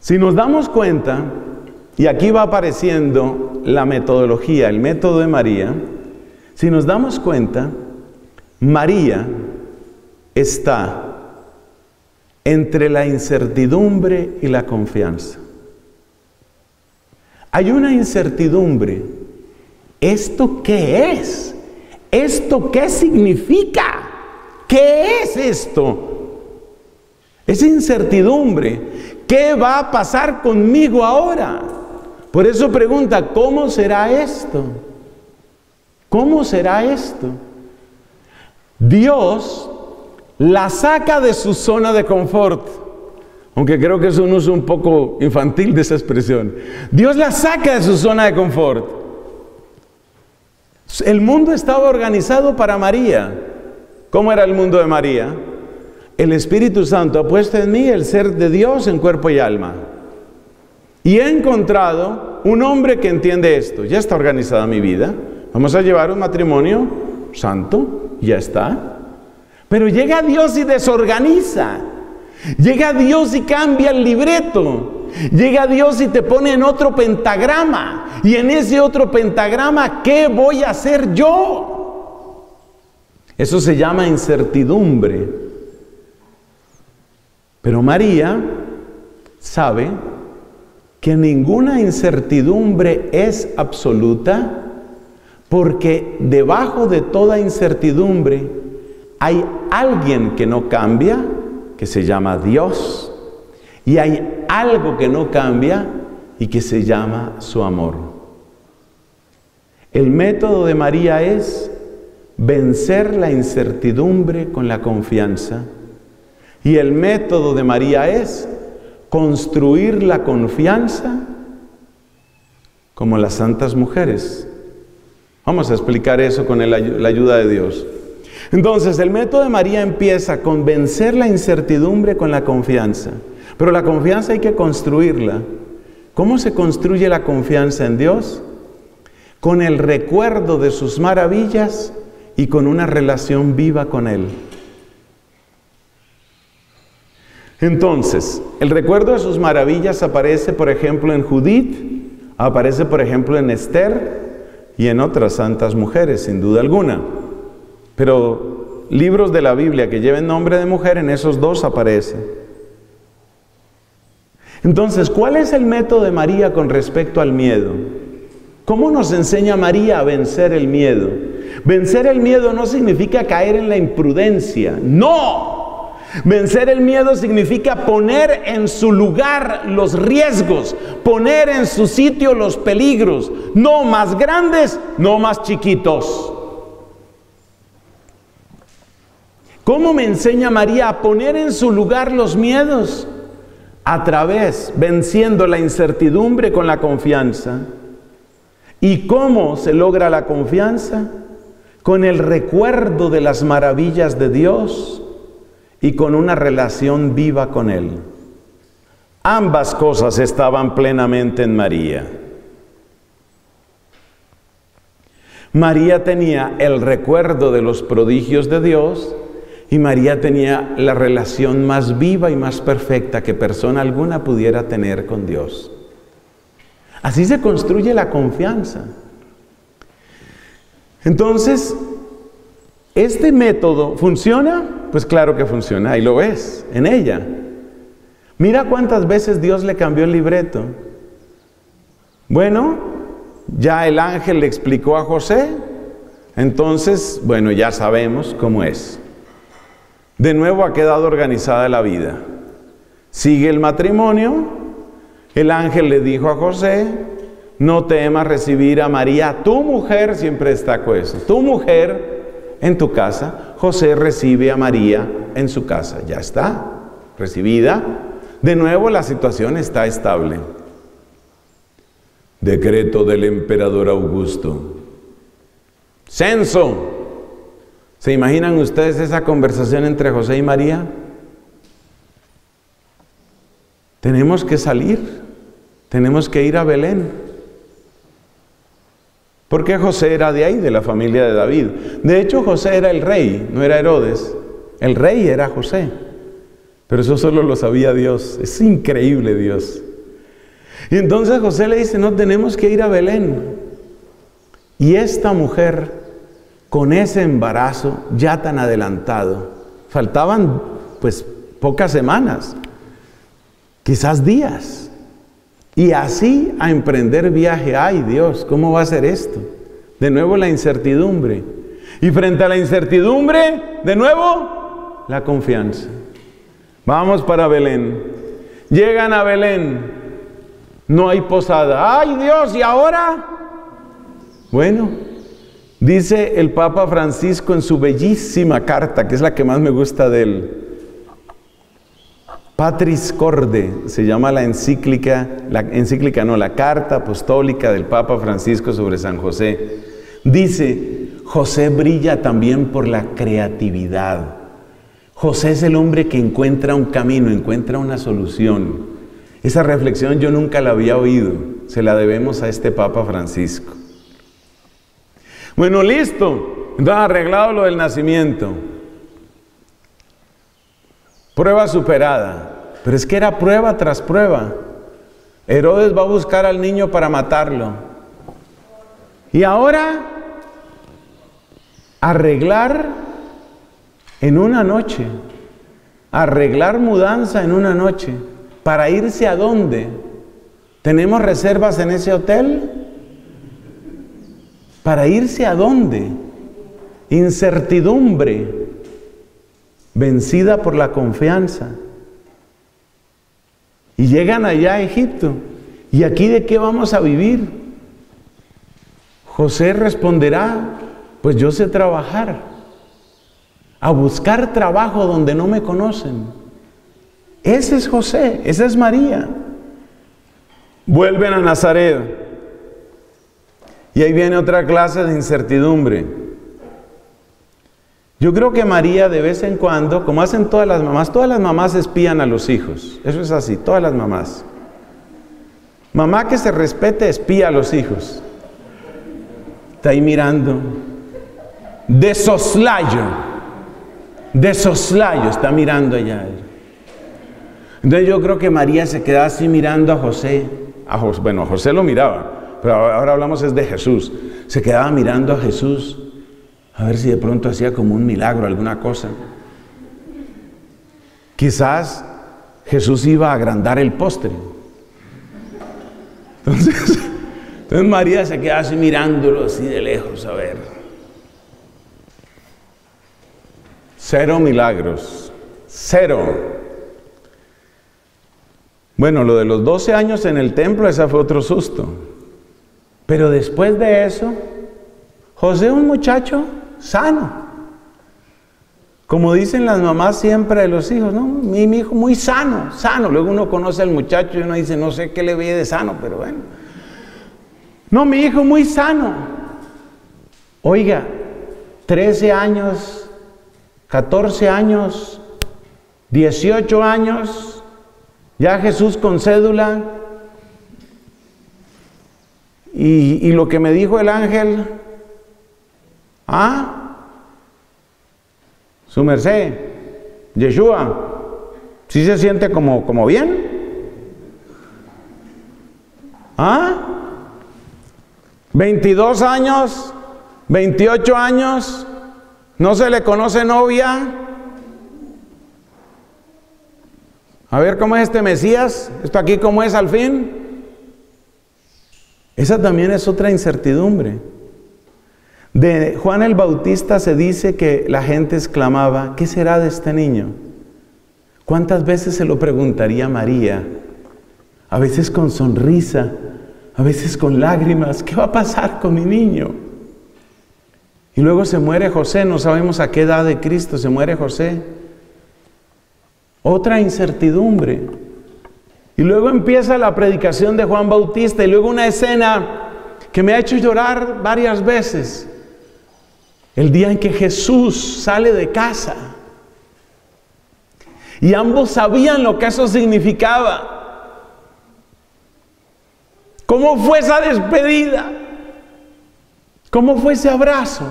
Si nos damos cuenta, y aquí va apareciendo la metodología, el método de María, si nos damos cuenta, María está entre la incertidumbre y la confianza. Hay una incertidumbre. ¿Esto qué es? ¿Esto qué significa? ¿Qué es esto? Es incertidumbre. ¿Qué va a pasar conmigo ahora? Por eso pregunta, ¿cómo será esto? ¿Cómo será esto? Dios la saca de su zona de confort. Aunque creo que es un uso un poco infantil de esa expresión. Dios la saca de su zona de confort. El mundo estaba organizado para María. ¿Cómo era el mundo de María? El Espíritu Santo ha puesto en mí el ser de Dios en cuerpo y alma. Y he encontrado un hombre que entiende esto. Ya está organizada mi vida. Vamos a llevar un matrimonio santo. Ya está. Pero llega Dios y desorganiza. Llega Dios y cambia el libreto. Llega Dios y te pone en otro pentagrama. Y en ese otro pentagrama, ¿qué voy a hacer yo? Eso se llama incertidumbre. Pero María sabe que ninguna incertidumbre es absoluta porque debajo de toda incertidumbre hay alguien que no cambia, que se llama Dios, y hay algo que no cambia y que se llama su amor. El método de María es vencer la incertidumbre con la confianza. Y el método de María es construir la confianza como las santas mujeres. Vamos a explicar eso con la ayuda de Dios. Entonces, el método de María empieza con vencer la incertidumbre con la confianza. Pero la confianza hay que construirla. ¿Cómo se construye la confianza en Dios? Con el recuerdo de sus maravillas y con una relación viva con Él. Entonces, el recuerdo de sus maravillas aparece, por ejemplo, en Judith, aparece, por ejemplo, en Esther y en otras santas mujeres, sin duda alguna. Pero libros de la Biblia que lleven nombre de mujer, en esos dos aparece. Entonces, ¿cuál es el método de María con respecto al miedo? ¿Cómo nos enseña María a vencer el miedo? Vencer el miedo no significa caer en la imprudencia, no. Vencer el miedo significa poner en su lugar los riesgos, poner en su sitio los peligros, no más grandes, no más chiquitos. ¿Cómo me enseña María a poner en su lugar los miedos? A través, venciendo la incertidumbre con la confianza. ¿Y cómo se logra la confianza? Con el recuerdo de las maravillas de Dios y con una relación viva con Él. Ambas cosas estaban plenamente en María. María tenía el recuerdo de los prodigios de Dios y María tenía la relación más viva y más perfecta que persona alguna pudiera tener con Dios. Así se construye la confianza. Entonces, ¿este método funciona? Pues claro que funciona, y lo ves en ella. Mira cuántas veces Dios le cambió el libreto. Bueno, ya el ángel le explicó a José, entonces, bueno, ya sabemos cómo es. De nuevo ha quedado organizada la vida. Sigue el matrimonio, El ángel le dijo a José, no temas recibir a María, tu mujer, siempre destaco eso, tu mujer en tu casa, José recibe a María en su casa, ya está, recibida. De nuevo la situación está estable. Decreto del emperador Augusto. Censo. ¿Se imaginan ustedes esa conversación entre José y María? Tenemos que salir, tenemos que ir a Belén. Porque José era de ahí, de la familia de David. De hecho, José era el rey, no era Herodes. El rey era José. Pero eso solo lo sabía Dios. Es increíble Dios. Y entonces José le dice, no, tenemos que ir a Belén. Y esta mujer, con ese embarazo ya tan adelantado, faltaban pues pocas semanas, quizás días. Y así a emprender viaje, ay Dios, ¿cómo va a ser esto? De nuevo la incertidumbre. Y frente a la incertidumbre, de nuevo, la confianza. Vamos para Belén. Llegan a Belén. No hay posada. Ay Dios, ¿y ahora? Bueno, dice el Papa Francisco en su bellísima carta, que es la que más me gusta de él. Patris Corde se llama la encíclica, la encíclica no, la carta apostólica del Papa Francisco sobre San José. Dice, José brilla también por la creatividad. José es el hombre que encuentra un camino, encuentra una solución. Esa reflexión yo nunca la había oído, se la debemos a este Papa Francisco. Bueno, listo, entonces arreglado lo del nacimiento. Prueba superada. Pero es que era prueba tras prueba. Herodes va a buscar al niño para matarlo. Y ahora, arreglar en una noche. Arreglar mudanza en una noche. ¿Para irse a dónde? ¿Tenemos reservas en ese hotel? ¿Para irse a dónde? Incertidumbre vencida por la confianza. Y llegan allá a Egipto. ¿Y aquí de qué vamos a vivir? José responderá, pues yo sé trabajar, a buscar trabajo donde no me conocen. Ese es José, esa es María. Vuelven a Nazaret. Y ahí viene otra clase de incertidumbre. Yo creo que María de vez en cuando, como hacen todas las mamás, todas las mamás espían a los hijos. Eso es así, todas las mamás. Mamá que se respete espía a los hijos. Está ahí mirando. De soslayo. De soslayo está mirando allá. Entonces yo creo que María se queda así mirando a José. A José bueno, a José lo miraba, pero ahora hablamos es de Jesús. Se quedaba mirando a Jesús a ver si de pronto hacía como un milagro, alguna cosa. Quizás Jesús iba a agrandar el postre. Entonces, entonces María se queda así mirándolo así de lejos, a ver. Cero milagros, cero. Bueno, lo de los 12 años en el templo, ese fue otro susto. Pero después de eso, José, un muchacho sano. Como dicen las mamás siempre de los hijos, ¿no? Mi, hijo muy sano, sano. Luego uno conoce al muchacho y uno dice, no sé qué le ve de sano, pero bueno. No, mi hijo muy sano. Oiga, 13 años, 14 años, 18 años, ya Jesús con cédula. Y lo que me dijo el ángel, ¿Ah? Su merced, Yeshua, ¿sí se siente como, como bien? ¿Ah? 22 años, 28 años, no se le conoce novia. A ver cómo es este Mesías, esto aquí cómo es al fin. Esa también es otra incertidumbre. De Juan el Bautista se dice que la gente exclamaba, ¿qué será de este niño? ¿Cuántas veces se lo preguntaría María a veces con sonrisa, a veces con lágrimas. ¿Qué va a pasar con mi niño? Y luego se muere José, no sabemos a qué edad de Cristo se muere José. Otra incertidumbre. Y luego empieza la predicación de Juan Bautista y luego una escena que me ha hecho llorar varias veces. El día en que Jesús sale de casa. Y ambos sabían lo que eso significaba. ¿Cómo fue esa despedida? ¿Cómo fue ese abrazo?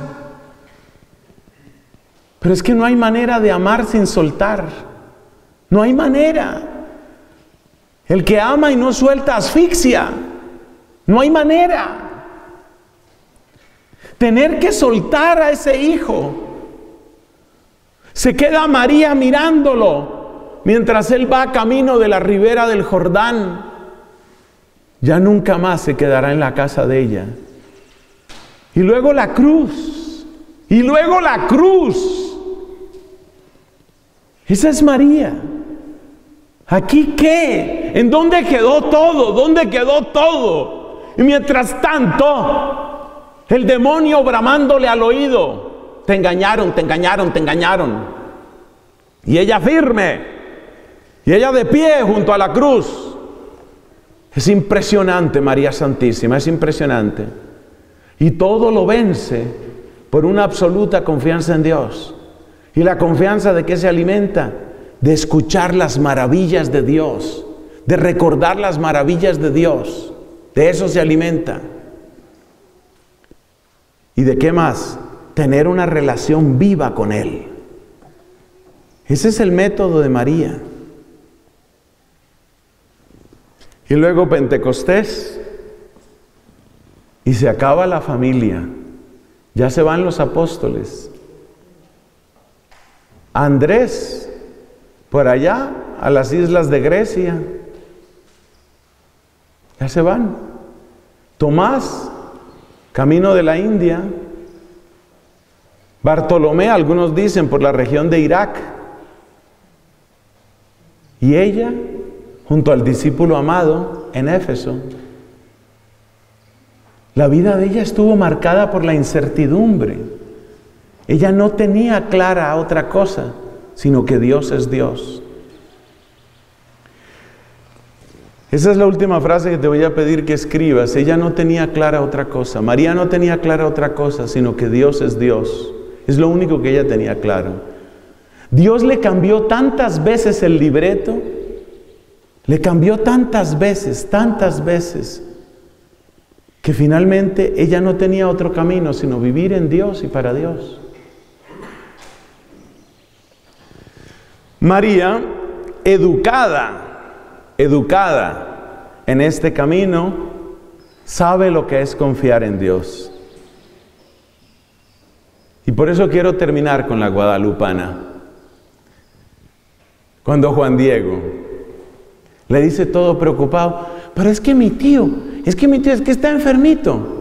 Pero es que no hay manera de amar sin soltar. No hay manera. El que ama y no suelta asfixia. No hay manera. Tener que soltar a ese hijo. Se queda María mirándolo mientras él va camino de la ribera del Jordán. Ya nunca más se quedará en la casa de ella. Y luego la cruz. Y luego la cruz. Esa es María. ¿Aquí qué? ¿En dónde quedó todo? ¿Dónde quedó todo? Y mientras tanto, el demonio bramándole al oído, te engañaron, te engañaron, te engañaron. Y ella firme, y ella de pie junto a la cruz. Es impresionante María Santísima, es impresionante. Y todo lo vence por una absoluta confianza en Dios. ¿Y la confianza de qué se alimenta? De escuchar las maravillas de Dios, de recordar las maravillas de Dios. De eso se alimenta. ¿Y de qué más? Tener una relación viva con Él. Ese es el método de María. Y luego Pentecostés, y se acaba la familia. Ya se van los apóstoles. Andrés, por allá, a las islas de Grecia. Ya se van. Tomás, camino de la India. Bartolomé, algunos dicen, por la región de Irak. Y ella, junto al discípulo amado, en Éfeso. La vida de ella estuvo marcada por la incertidumbre. Ella no tenía clara otra cosa, sino que Dios es Dios. Esa es la última frase que te voy a pedir que escribas. Ella no tenía clara otra cosa. María no tenía clara otra cosa, sino que Dios es Dios. Es lo único que ella tenía claro. Dios le cambió tantas veces el libreto. Le cambió tantas veces, tantas veces que finalmente ella no tenía otro camino sino vivir en Dios y para Dios. María, educada, educada en este camino, sabe lo que es confiar en Dios. Y por eso quiero terminar con la guadalupana. Cuando Juan Diego le dice todo preocupado, pero es que mi tío, es que mi tío es que está enfermito.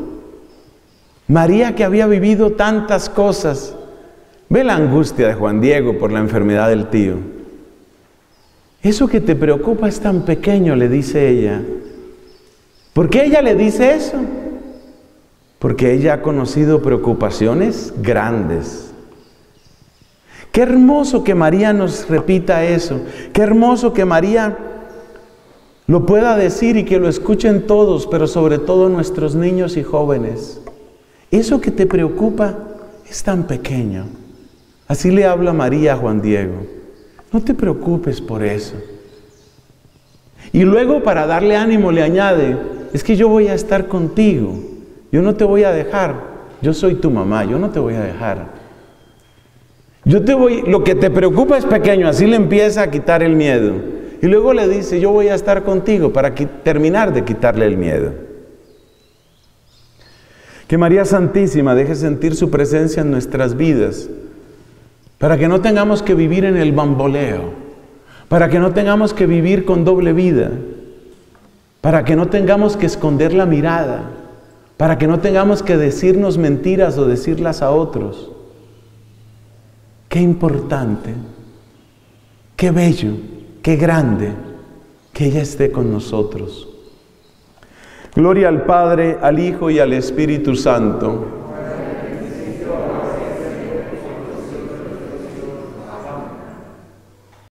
María que había vivido tantas cosas, ve la angustia de Juan Diego por la enfermedad del tío. Eso que te preocupa es tan pequeño, le dice ella. ¿Por qué ella le dice eso? Porque ella ha conocido preocupaciones grandes. Qué hermoso que María nos repita eso. Qué hermoso que María lo pueda decir y que lo escuchen todos, pero sobre todo nuestros niños y jóvenes. Eso que te preocupa es tan pequeño. Así le habla María a Juan Diego. No te preocupes por eso. Y luego para darle ánimo le añade, es que yo voy a estar contigo. Yo no te voy a dejar. Yo soy tu mamá, yo no te voy a dejar. Yo te voy, lo que te preocupa es pequeño, así le empieza a quitar el miedo. Y luego le dice, yo voy a estar contigo para terminar de quitarle el miedo. Que María Santísima deje sentir su presencia en nuestras vidas, para que no tengamos que vivir en el bamboleo, para que no tengamos que vivir con doble vida, para que no tengamos que esconder la mirada, para que no tengamos que decirnos mentiras o decirlas a otros. Qué importante, qué bello Qué grande que ella esté con nosotros. Gloria al Padre, al Hijo y al Espíritu Santo